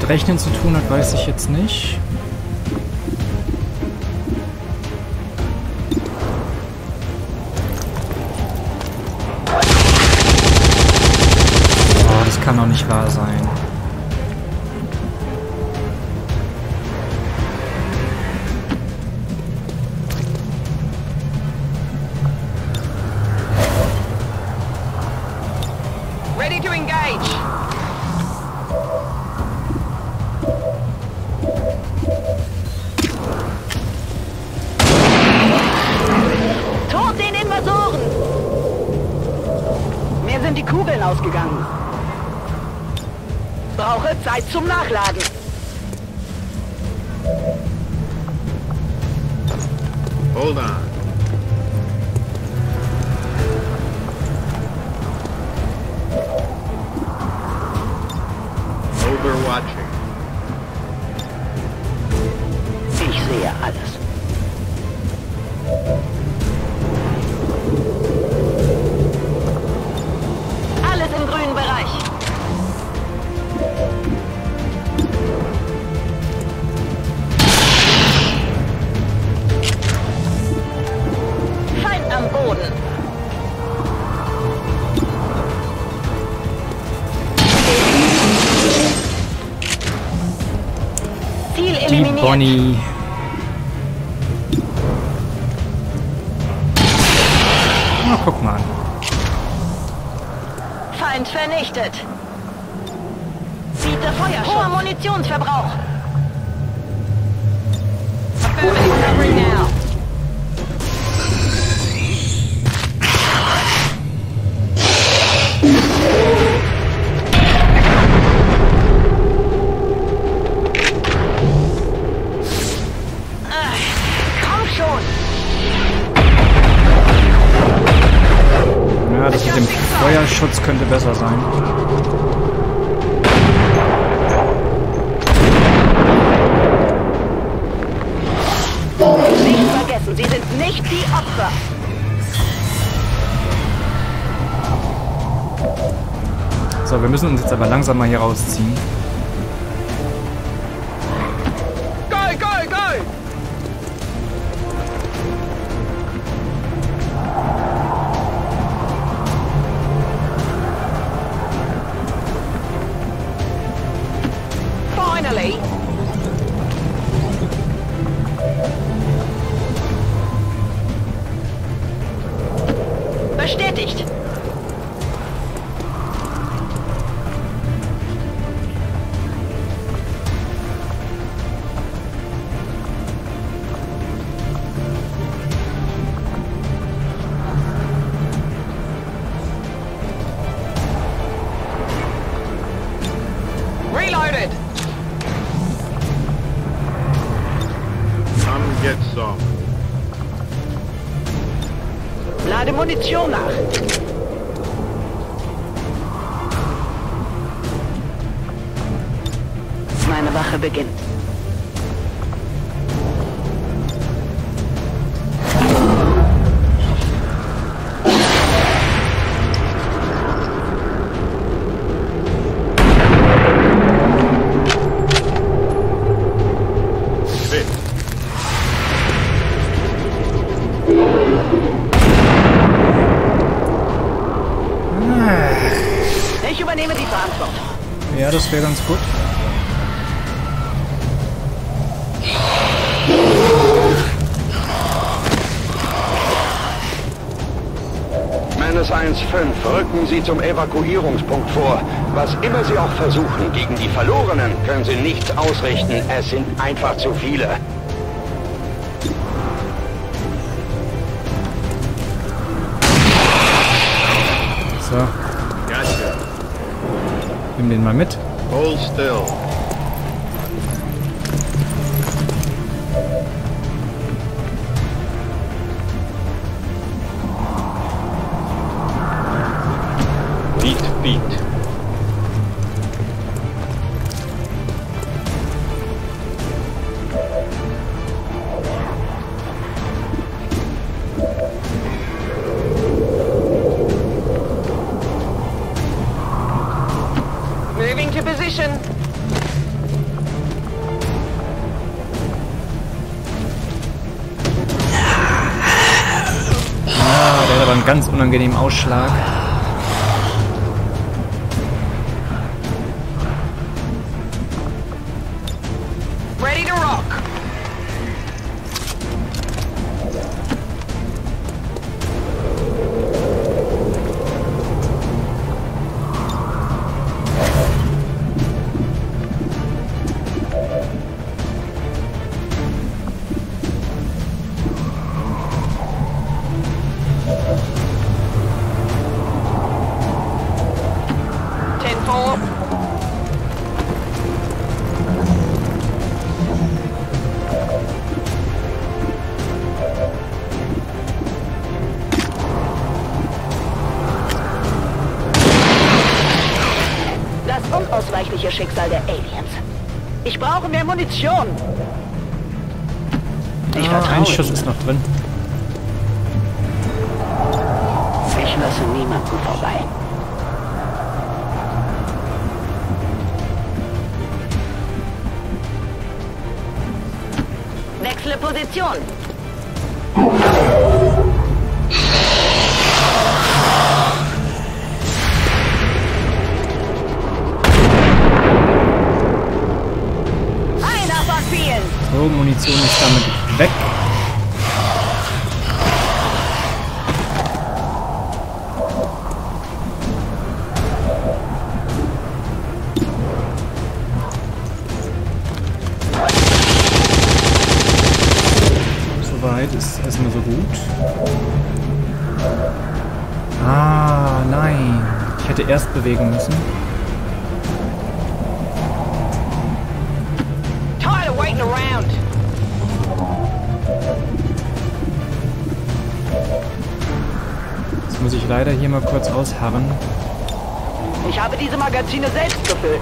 Rechnen zu tun hat, weiß ich jetzt nicht. Bonnie. Schutz könnte besser sein. Nicht vergessen, Sie sind nicht die Opfer. So, wir müssen uns jetzt aber langsam mal hier rausziehen. Sie zum Evakuierungspunkt vor. Was immer Sie auch versuchen, gegen die Verlorenen können Sie nichts ausrichten. Es sind einfach zu viele. So, Gotcha. nimm den mal mit. Hold still. Ausschlag. Brauche ausharren. Ich habe diese Magazine selbst gefüllt.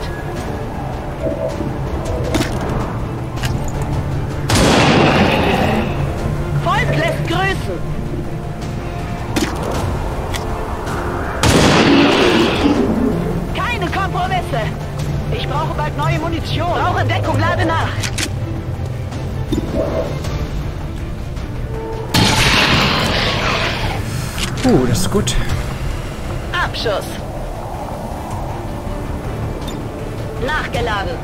Volk lässt grüßen. Keine Kompromisse. Ich brauche bald neue Munition. Brauche Deckung, lade nach. Uh, das ist gut. Abschuss. Nachgeladen.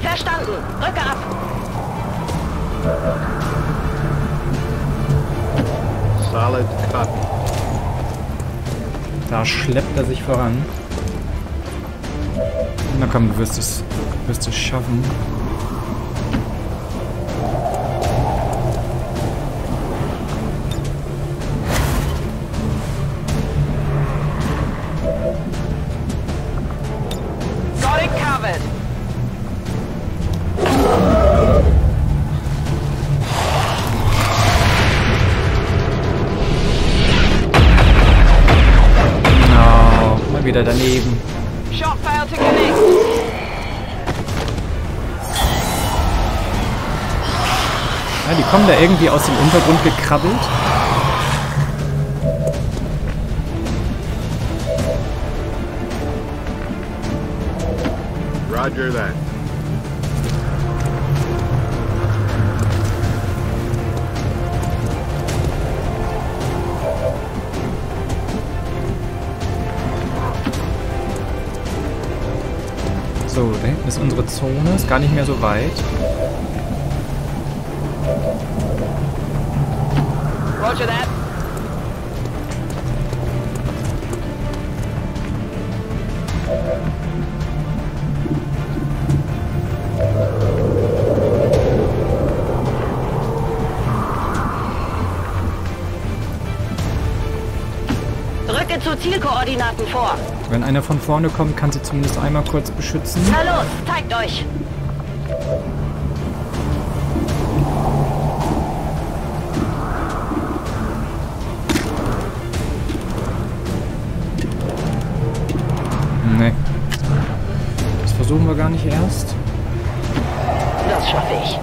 Verstanden. Rücke ab. Solid copy. Da schleppt er sich voran. Na komm, du wirst es, wirst es schaffen. Untergrund gekrabbelt. Roger that. So, da hinten ist unsere Zone. Ist gar nicht mehr so weit. Roger that. Rücke zu Zielkoordinaten vor. Wenn einer von vorne kommt, kann sie zumindest einmal kurz beschützen. Na los, zeigt euch. Gar nicht erst. Das schaffe ich.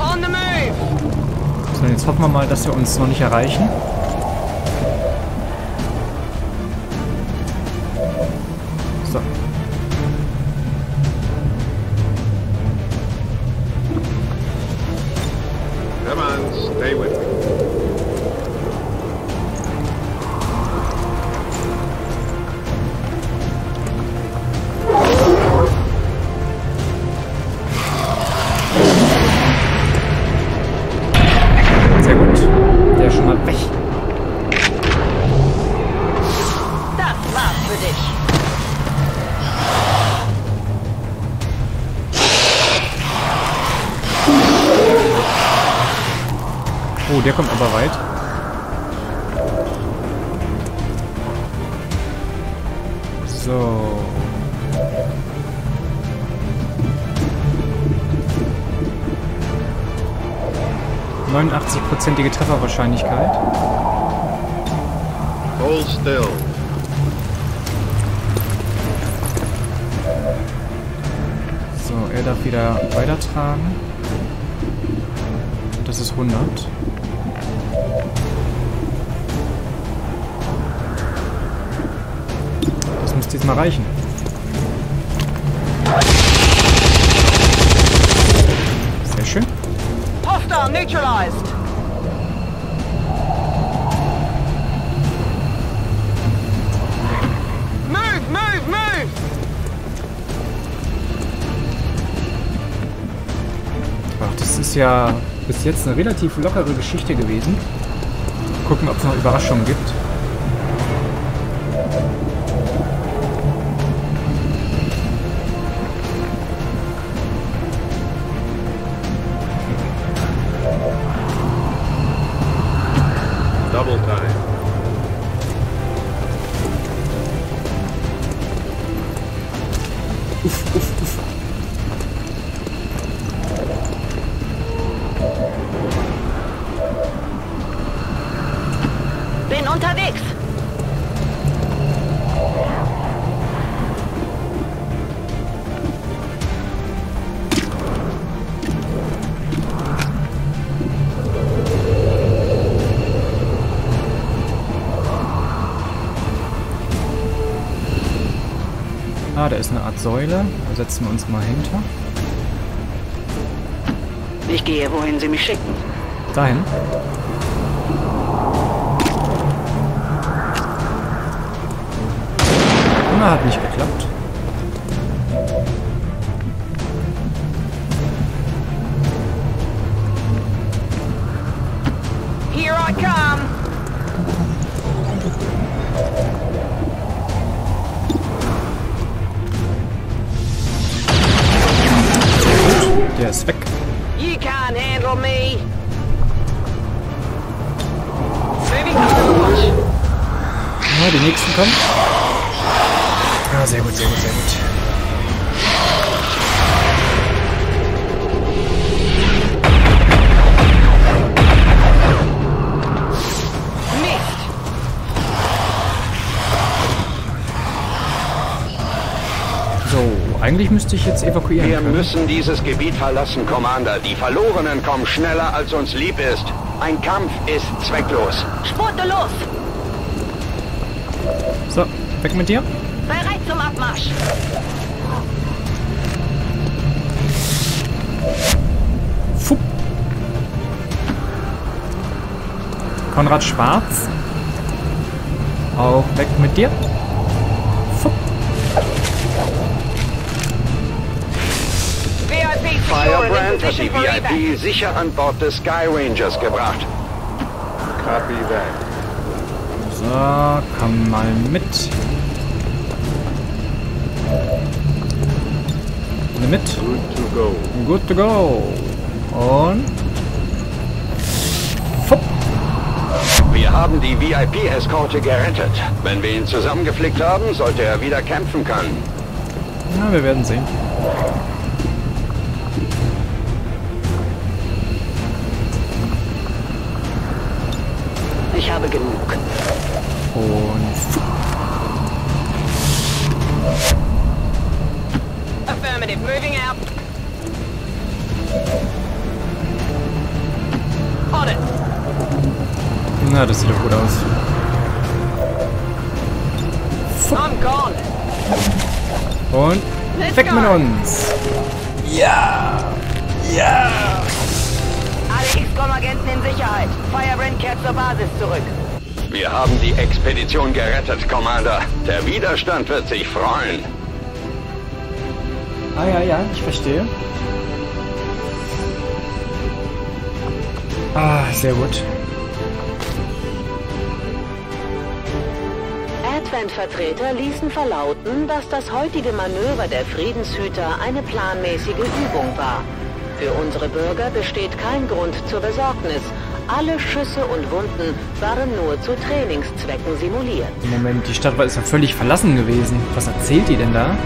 On the move. So, jetzt hoffen wir mal, dass wir uns noch nicht erreichen. Kommt aber weit. So. Neunundachtzigprozentige Trefferwahrscheinlichkeit. Hold still. So, er darf wieder weitertragen. Das ist 100. Das müsste jetzt mal reichen. Sehr schön. Hostile neutralized. Move, move, move. Ach, das ist ja bis jetzt eine relativ lockere Geschichte gewesen. Gucken, ob es noch Überraschungen gibt. Da ist eine Art Säule. Da setzen wir uns mal hinter. Ich gehe, wohin Sie mich schicken. Dahin. Na, hat nicht geklappt. Nächsten kommen. Ja, sehr gut, sehr gut, sehr gut. Eigentlich müsste ich jetzt evakuieren Wir können. müssen dieses Gebiet verlassen, Commander. Die Verlorenen kommen schneller, als uns lieb ist. Ein Kampf ist zwecklos. Spurte los. Weg mit dir. Bereit zum Abmarsch. Fupp. Konrad Schwarz. Auch weg mit dir. Fupp. Firebrand hat die. VIP sicher an Bord des Sky Rangers gebracht. Copy that. So, komm mal mit. Mit. Good to go. Good to go. Und. Fupp. Wir haben die VIP-Eskorte gerettet. Wenn wir ihn zusammengeflickt haben, sollte er wieder kämpfen können. Na, wir werden sehen. Ich habe genug. Und. Affirmative. Moving out. On it. Na, das sieht doch gut aus. I'm gone. Und. Let's Weg go. mit uns. Ja. Ja. Alle XCOM-Agenten in Sicherheit. Firebrand kehrt zur Basis zurück. Wir haben die Expedition gerettet, Commander. Der Widerstand wird sich freuen. Ah, ja, ja, ich verstehe. Ah, sehr gut. Advent-Vertreter ließen verlauten, dass das heutige Manöver der Friedenshüter eine planmäßige Übung war. Für unsere Bürger besteht kein Grund zur Besorgnis. Alle Schüsse und Wunden waren nur zu Trainingszwecken simuliert. Moment, die Stadt war ist ja völlig verlassen gewesen. Was erzählt die denn da?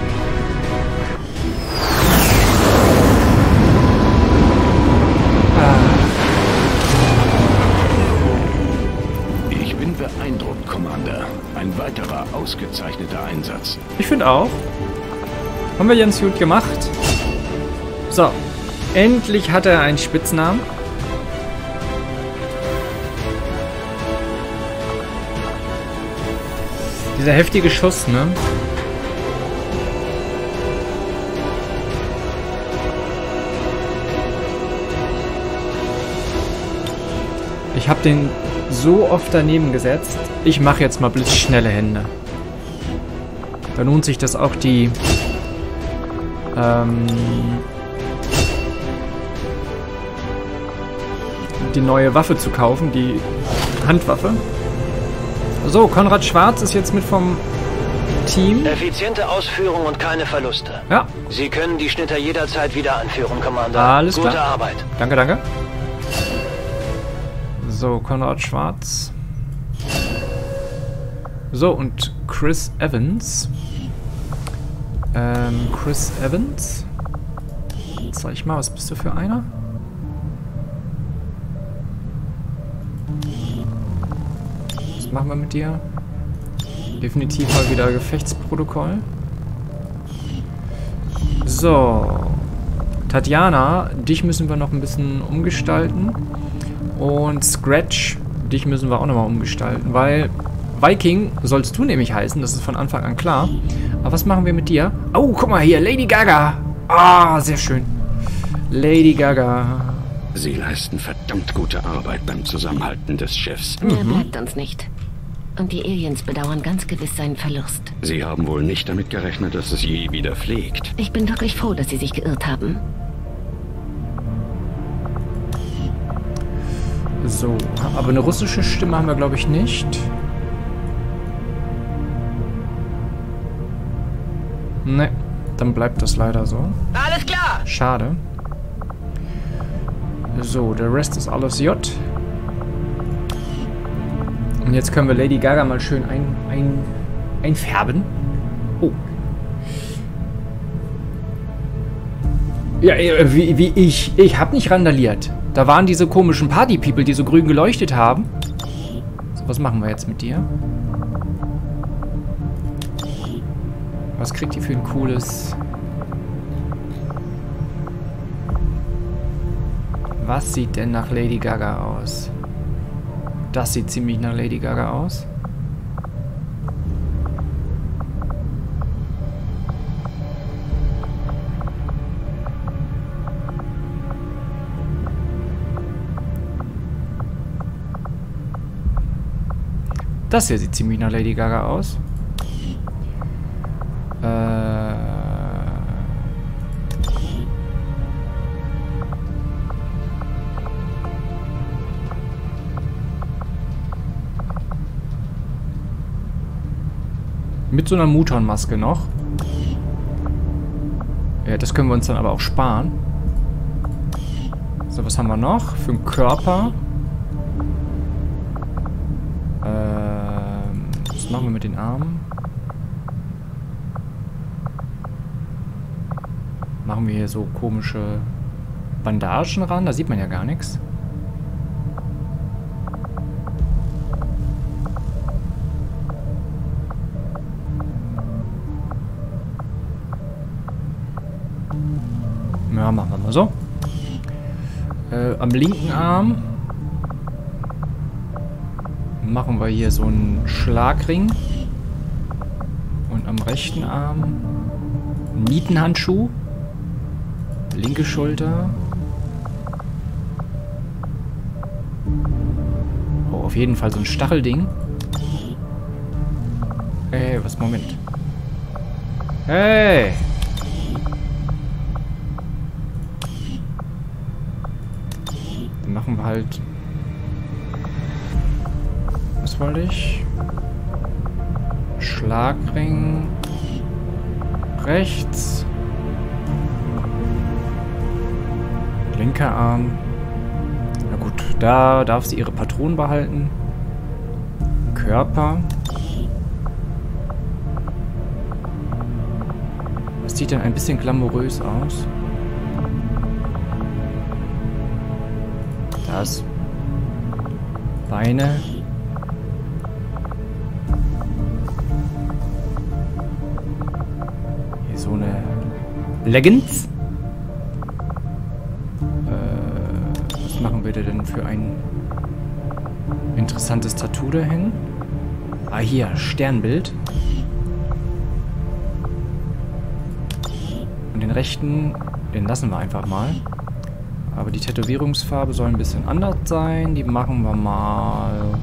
Auch. Haben wir ganz gut gemacht. So. Endlich hat er einen Spitznamen. Dieser heftige Schuss, ne? Ich habe den so oft daneben gesetzt. Ich mache jetzt mal blitzschnelle Hände. Da lohnt sich das auch die ähm, die neue Waffe zu kaufen, die Handwaffe. So, Konrad Schwarz ist jetzt mit vom Team. Effiziente Ausführung und keine Verluste. Ja, Sie können die Schnitter jederzeit wieder anführen, Commander. Alles Gute klar. Arbeit. danke, danke. So, Konrad Schwarz. So, und Chris Evans. Ähm, Chris Evans. Zeig mal, was bist du für einer? Was machen wir mit dir? Definitiv mal wieder Gefechtsprotokoll. So. Tatjana, dich müssen wir noch ein bisschen umgestalten. Und Scratch, dich müssen wir auch nochmal umgestalten, weil Viking sollst du nämlich heißen, das ist von Anfang an klar. Aber was machen wir mit dir? Oh, guck mal hier, Lady Gaga. Ah, sehr schön. Lady Gaga. Sie leisten verdammt gute Arbeit beim Zusammenhalten des Schiffs. Mehr bleibt uns nicht. Und die Aliens bedauern ganz gewiss seinen Verlust. Sie haben wohl nicht damit gerechnet, dass es je wieder fliegt. Ich bin wirklich froh, dass Sie sich geirrt haben. So, aber eine russische Stimme haben wir, glaube ich, nicht. Ne, dann bleibt das leider so. Alles klar! Schade. So, der Rest ist alles J. Und jetzt können wir Lady Gaga mal schön ein, ein, einfärben. Oh. Ja, äh, wie, wie ich. Ich habe nicht randaliert. Da waren diese komischen Party-People, die so grün geleuchtet haben. So, was machen wir jetzt mit dir? Was kriegt ihr für ein cooles... Was sieht denn nach Lady Gaga aus? Das sieht ziemlich nach Lady Gaga aus. Das hier sieht ziemlich nach Lady Gaga aus. Mit so einer Mutonmaske noch. Ja, das können wir uns dann aber auch sparen. So, was haben wir noch? Für den Körper. Ähm, was machen wir mit den Armen? Machen wir hier so komische Bandagen ran? Da sieht man ja gar nichts. Am linken Arm machen wir hier so einen Schlagring. Und am rechten Arm Nietenhandschuh. Linke Schulter. Oh, auf jeden Fall so ein Stachelding. Hey, was, Moment. Hey! Wollte ich? Schlagring. Rechts. Linker Arm. Na gut, da darf sie ihre Patronen behalten. Körper. Das sieht dann ein bisschen glamourös aus. Das. Beine. Leggings. Äh, was machen wir denn für ein interessantes Tattoo dahin? Ah, hier, Sternbild. Und den rechten, den lassen wir einfach mal. Aber die Tätowierungsfarbe soll ein bisschen anders sein. Die machen wir mal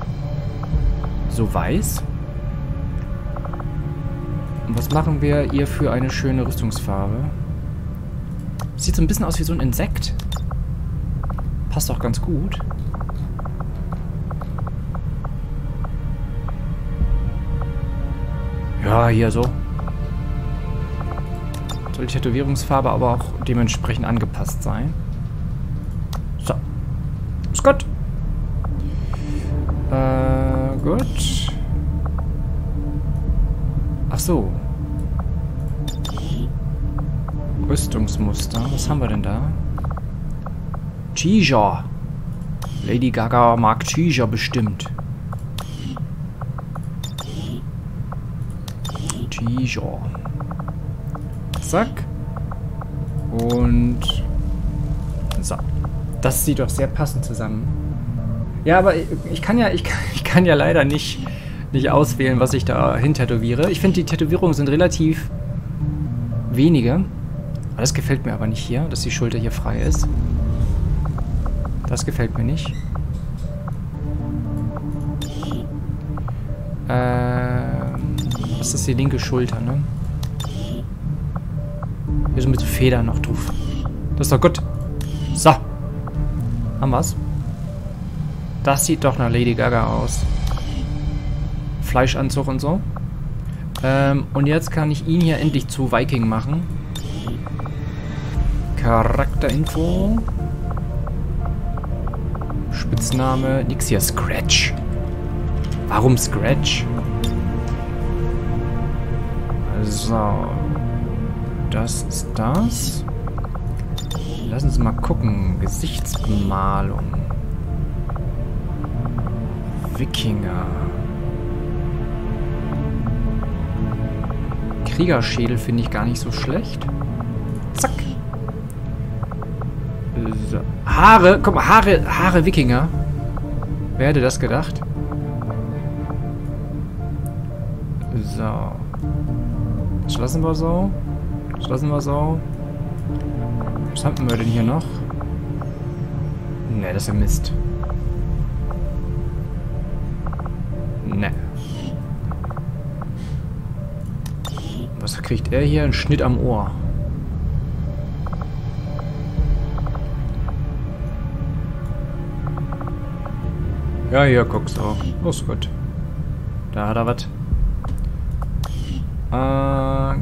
so weiß. Und was machen wir ihr für eine schöne Rüstungsfarbe? Sieht so ein bisschen aus wie so ein Insekt. Passt auch ganz gut. Ja, hier so. Soll die Tätowierungsfarbe aber auch dementsprechend angepasst sein. So. Ist gut. Äh, gut. Rüstungsmuster. Was haben wir denn da? Cheeser. Lady Gaga mag Cheeser bestimmt. Cheeser. Zack. Und so. Das sieht doch sehr passend zusammen. Ja, aber ich kann ja, ich kann, ich kann ja leider nicht, nicht auswählen, was ich da hin tätowiere. Ich finde, die Tätowierungen sind relativ wenige. Aber das gefällt mir aber nicht hier, dass die Schulter hier frei ist. Das gefällt mir nicht. Ähm, das ist die linke Schulter, ne? Hier sind mit Federn noch drauf. Das ist doch gut. So. Haben wir's? Das sieht doch nach Lady Gaga aus. Fleischanzug und so. Ähm, und jetzt kann ich ihn hier endlich zu Viking machen. Charakterinfo. Spitzname. Nix hier. Scratch. Warum Scratch? So. Das ist das. Lassen Sie mal gucken. Gesichtsbemalung. Wikinger. Kriegerschädel finde ich gar nicht so schlecht. Haare, guck mal, Haare, Haare Wikinger. Wer hätte das gedacht? So. Das lassen wir so. Das lassen wir so. Was haben wir denn hier noch? Ne, das ist ja Mist. Ne. Was kriegt er hier? Ein Schnitt am Ohr. Ja, hier, guck's auch. Ist gut. Da hat er was. Äh,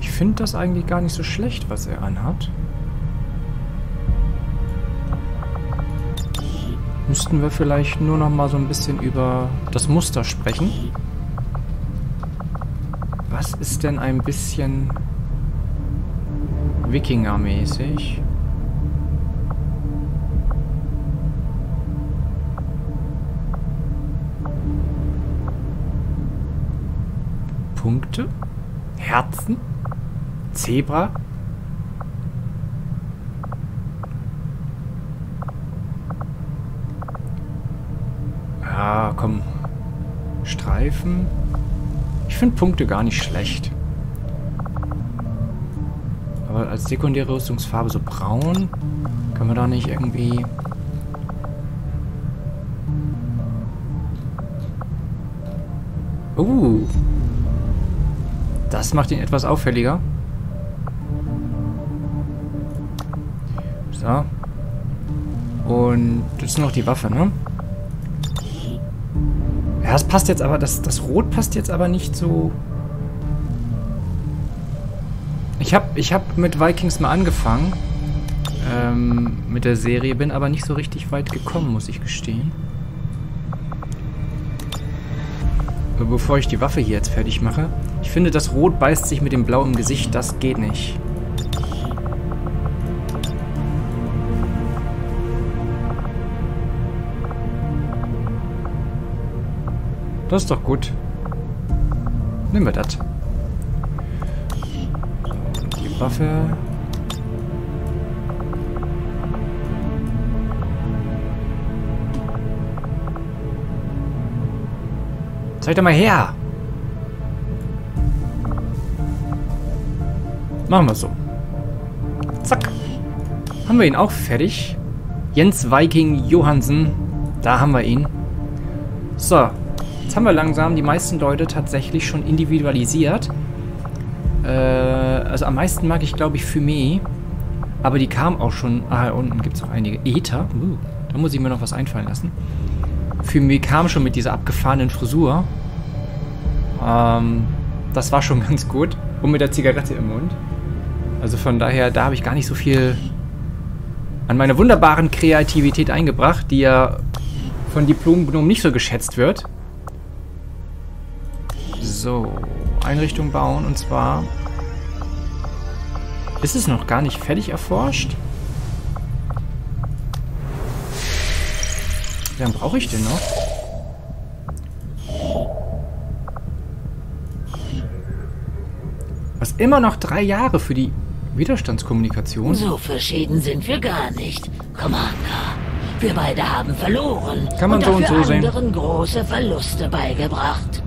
ich finde das eigentlich gar nicht so schlecht, was er anhat. Müssten wir vielleicht nur noch mal so ein bisschen über das Muster sprechen. Was ist denn ein bisschen Wikinger-mäßig? Punkte? Herzen? Zebra? Ja, komm. Streifen. Ich finde Punkte gar nicht schlecht. Aber als sekundäre Rüstungsfarbe so braun, können wir da nicht irgendwie... Das macht ihn etwas auffälliger. So. Und das ist noch die Waffe, ne? Ja, das passt jetzt aber, das, das Rot passt jetzt aber nicht so... Ich habe ich hab mit Vikings mal angefangen. Ähm, mit der Serie, bin aber nicht so richtig weit gekommen, muss ich gestehen. Aber bevor ich die Waffe hier jetzt fertig mache. Ich finde, das Rot beißt sich mit dem Blau im Gesicht, das geht nicht. Das ist doch gut. Nehmen wir das. Die Waffe. Zeig doch mal her! Machen wir so. Zack. Haben wir ihn auch fertig. Jens Viking Johansen. Da haben wir ihn. So, Jetzt haben wir langsam die meisten Leute tatsächlich schon individualisiert. Äh, also am meisten mag ich, glaube ich, Fumé. Aber die kam auch schon... Ah, unten gibt es noch einige. Ether? Uh, da muss ich mir noch was einfallen lassen. Fumé kam schon mit dieser abgefahrenen Frisur. Ähm, das war schon ganz gut. Und mit der Zigarette im Mund. Also von daher, da habe ich gar nicht so viel an meine wunderbaren Kreativität eingebracht, die ja von Diplom-Gnom nicht so geschätzt wird. So, Einrichtung bauen und zwar Ist es noch gar nicht fertig erforscht? Wie lange brauche ich denn noch? Was immer noch drei Jahre für die Widerstandskommunikation? So verschieden sind wir gar nicht, Commander. Wir beide haben verloren. Kann man und so und so sehen. anderen große Verluste beigebracht.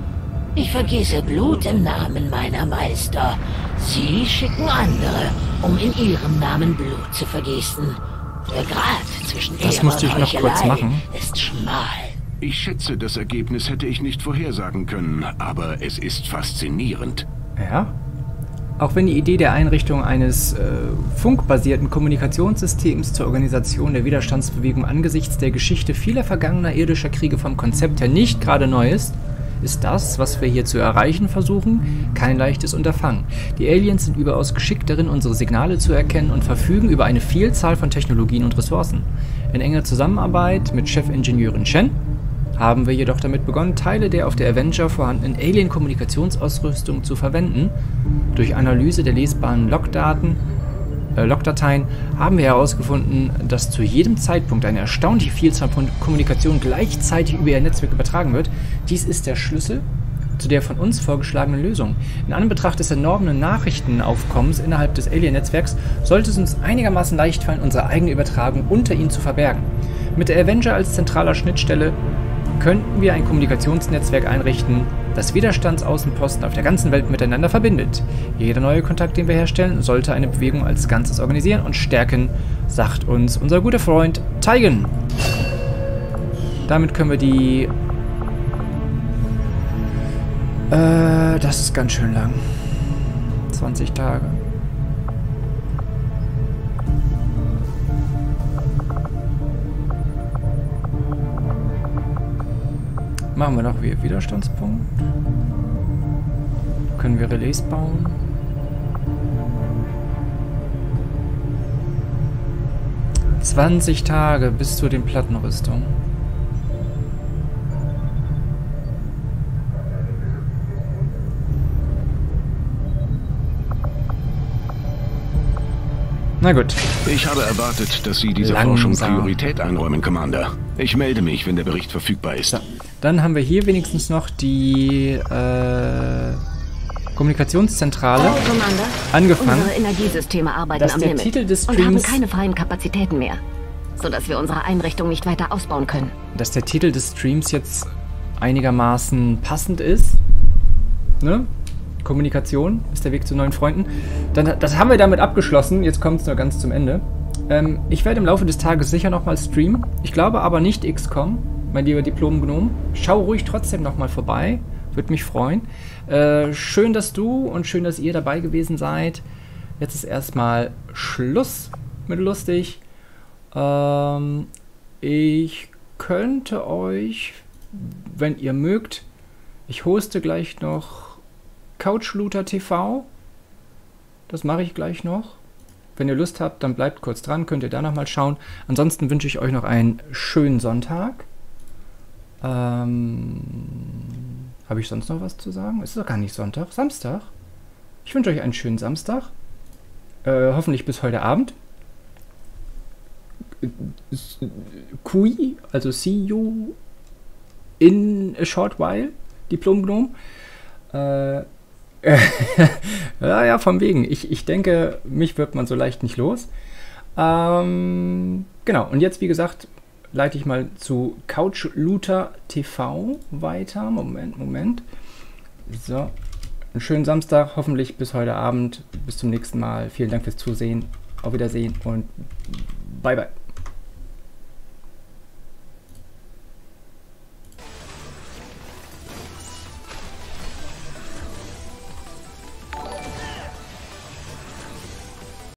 Ich vergieße Blut im Namen meiner Meister. Sie schicken andere, um in ihrem Namen Blut zu vergießen. Der Grat zwischen Das musste und ich noch kurz machen. ist schmal. Ich schätze, das Ergebnis hätte ich nicht vorhersagen können, aber es ist faszinierend. Ja. Auch wenn die Idee der Einrichtung eines äh, funkbasierten Kommunikationssystems zur Organisation der Widerstandsbewegung angesichts der Geschichte vieler vergangener irdischer Kriege vom Konzept her nicht gerade neu ist, ist das, was wir hier zu erreichen versuchen, kein leichtes Unterfangen. Die Aliens sind überaus geschickt darin, unsere Signale zu erkennen und verfügen über eine Vielzahl von Technologien und Ressourcen. In enger Zusammenarbeit mit Chefingenieurin Chen haben wir jedoch damit begonnen, Teile der auf der Avenger vorhandenen Alien-Kommunikationsausrüstung zu verwenden. Durch Analyse der lesbaren Logdaten, äh, Logdateien haben wir herausgefunden, dass zu jedem Zeitpunkt eine erstaunliche Vielzahl von Kommunikation gleichzeitig über ihr Netzwerk übertragen wird. Dies ist der Schlüssel zu der von uns vorgeschlagenen Lösung. In Anbetracht des enormen Nachrichtenaufkommens innerhalb des Alien-Netzwerks sollte es uns einigermaßen leicht fallen, unsere eigene Übertragung unter ihnen zu verbergen. Mit der Avenger als zentraler Schnittstelle könnten wir ein Kommunikationsnetzwerk einrichten, das Widerstandsaußenposten auf der ganzen Welt miteinander verbindet. Jeder neue Kontakt, den wir herstellen, sollte eine Bewegung als Ganzes organisieren und stärken, sagt uns unser guter Freund Teigen. Damit können wir die... Äh, das ist ganz schön lang. 20 Tage. Machen wir noch Widerstandspunkt. Können wir Relais bauen? Zwanzig Tage bis zu den Plattenrüstungen. Na gut. Ich habe erwartet, dass Sie dieser Langsam. Forschung Priorität einräumen, Commander. Ich melde mich, wenn der Bericht verfügbar ist. So. Dann haben wir hier wenigstens noch die äh, Kommunikationszentrale Oh, Commander. angefangen. Unsere Energiesysteme arbeiten Das ist am der Limit Titel des und haben Streams. keine freien Kapazitäten mehr, sodass wir unsere Einrichtung nicht weiter ausbauen können. dass der Titel des Streams jetzt einigermaßen passend ist. Ne? Kommunikation ist der Weg zu neuen Freunden. Dann, das haben wir damit abgeschlossen. Jetzt kommt es nur ganz zum Ende. Ähm, ich werde im Laufe des Tages sicher nochmal streamen. Ich glaube aber nicht XCOM, mein lieber Diplom-Gnom. Schau ruhig trotzdem nochmal vorbei. Würde mich freuen. Äh, schön, dass du und schön, dass ihr dabei gewesen seid. Jetzt ist erstmal Schluss mit lustig. Ähm, ich könnte euch, wenn ihr mögt, ich hoste gleich noch Couchlooter TV. Das mache ich gleich noch. Wenn ihr Lust habt, dann bleibt kurz dran, könnt ihr da nochmal schauen. Ansonsten wünsche ich euch noch einen schönen Sonntag. Ähm, Habe ich sonst noch was zu sagen? Ist doch gar nicht Sonntag, Samstag. Ich wünsche euch einen schönen Samstag. Äh, hoffentlich bis heute Abend. Kui, also see you in a short while, Diplom-Gnome. Äh, ja, ja, von wegen. Ich, ich denke, mich wird man so leicht nicht los. Ähm, genau, und jetzt, wie gesagt, leite ich mal zu Couch Looter TV weiter. Moment, Moment. So, einen schönen Samstag, hoffentlich bis heute Abend. Bis zum nächsten Mal. Vielen Dank fürs Zusehen. Auf Wiedersehen und bye bye.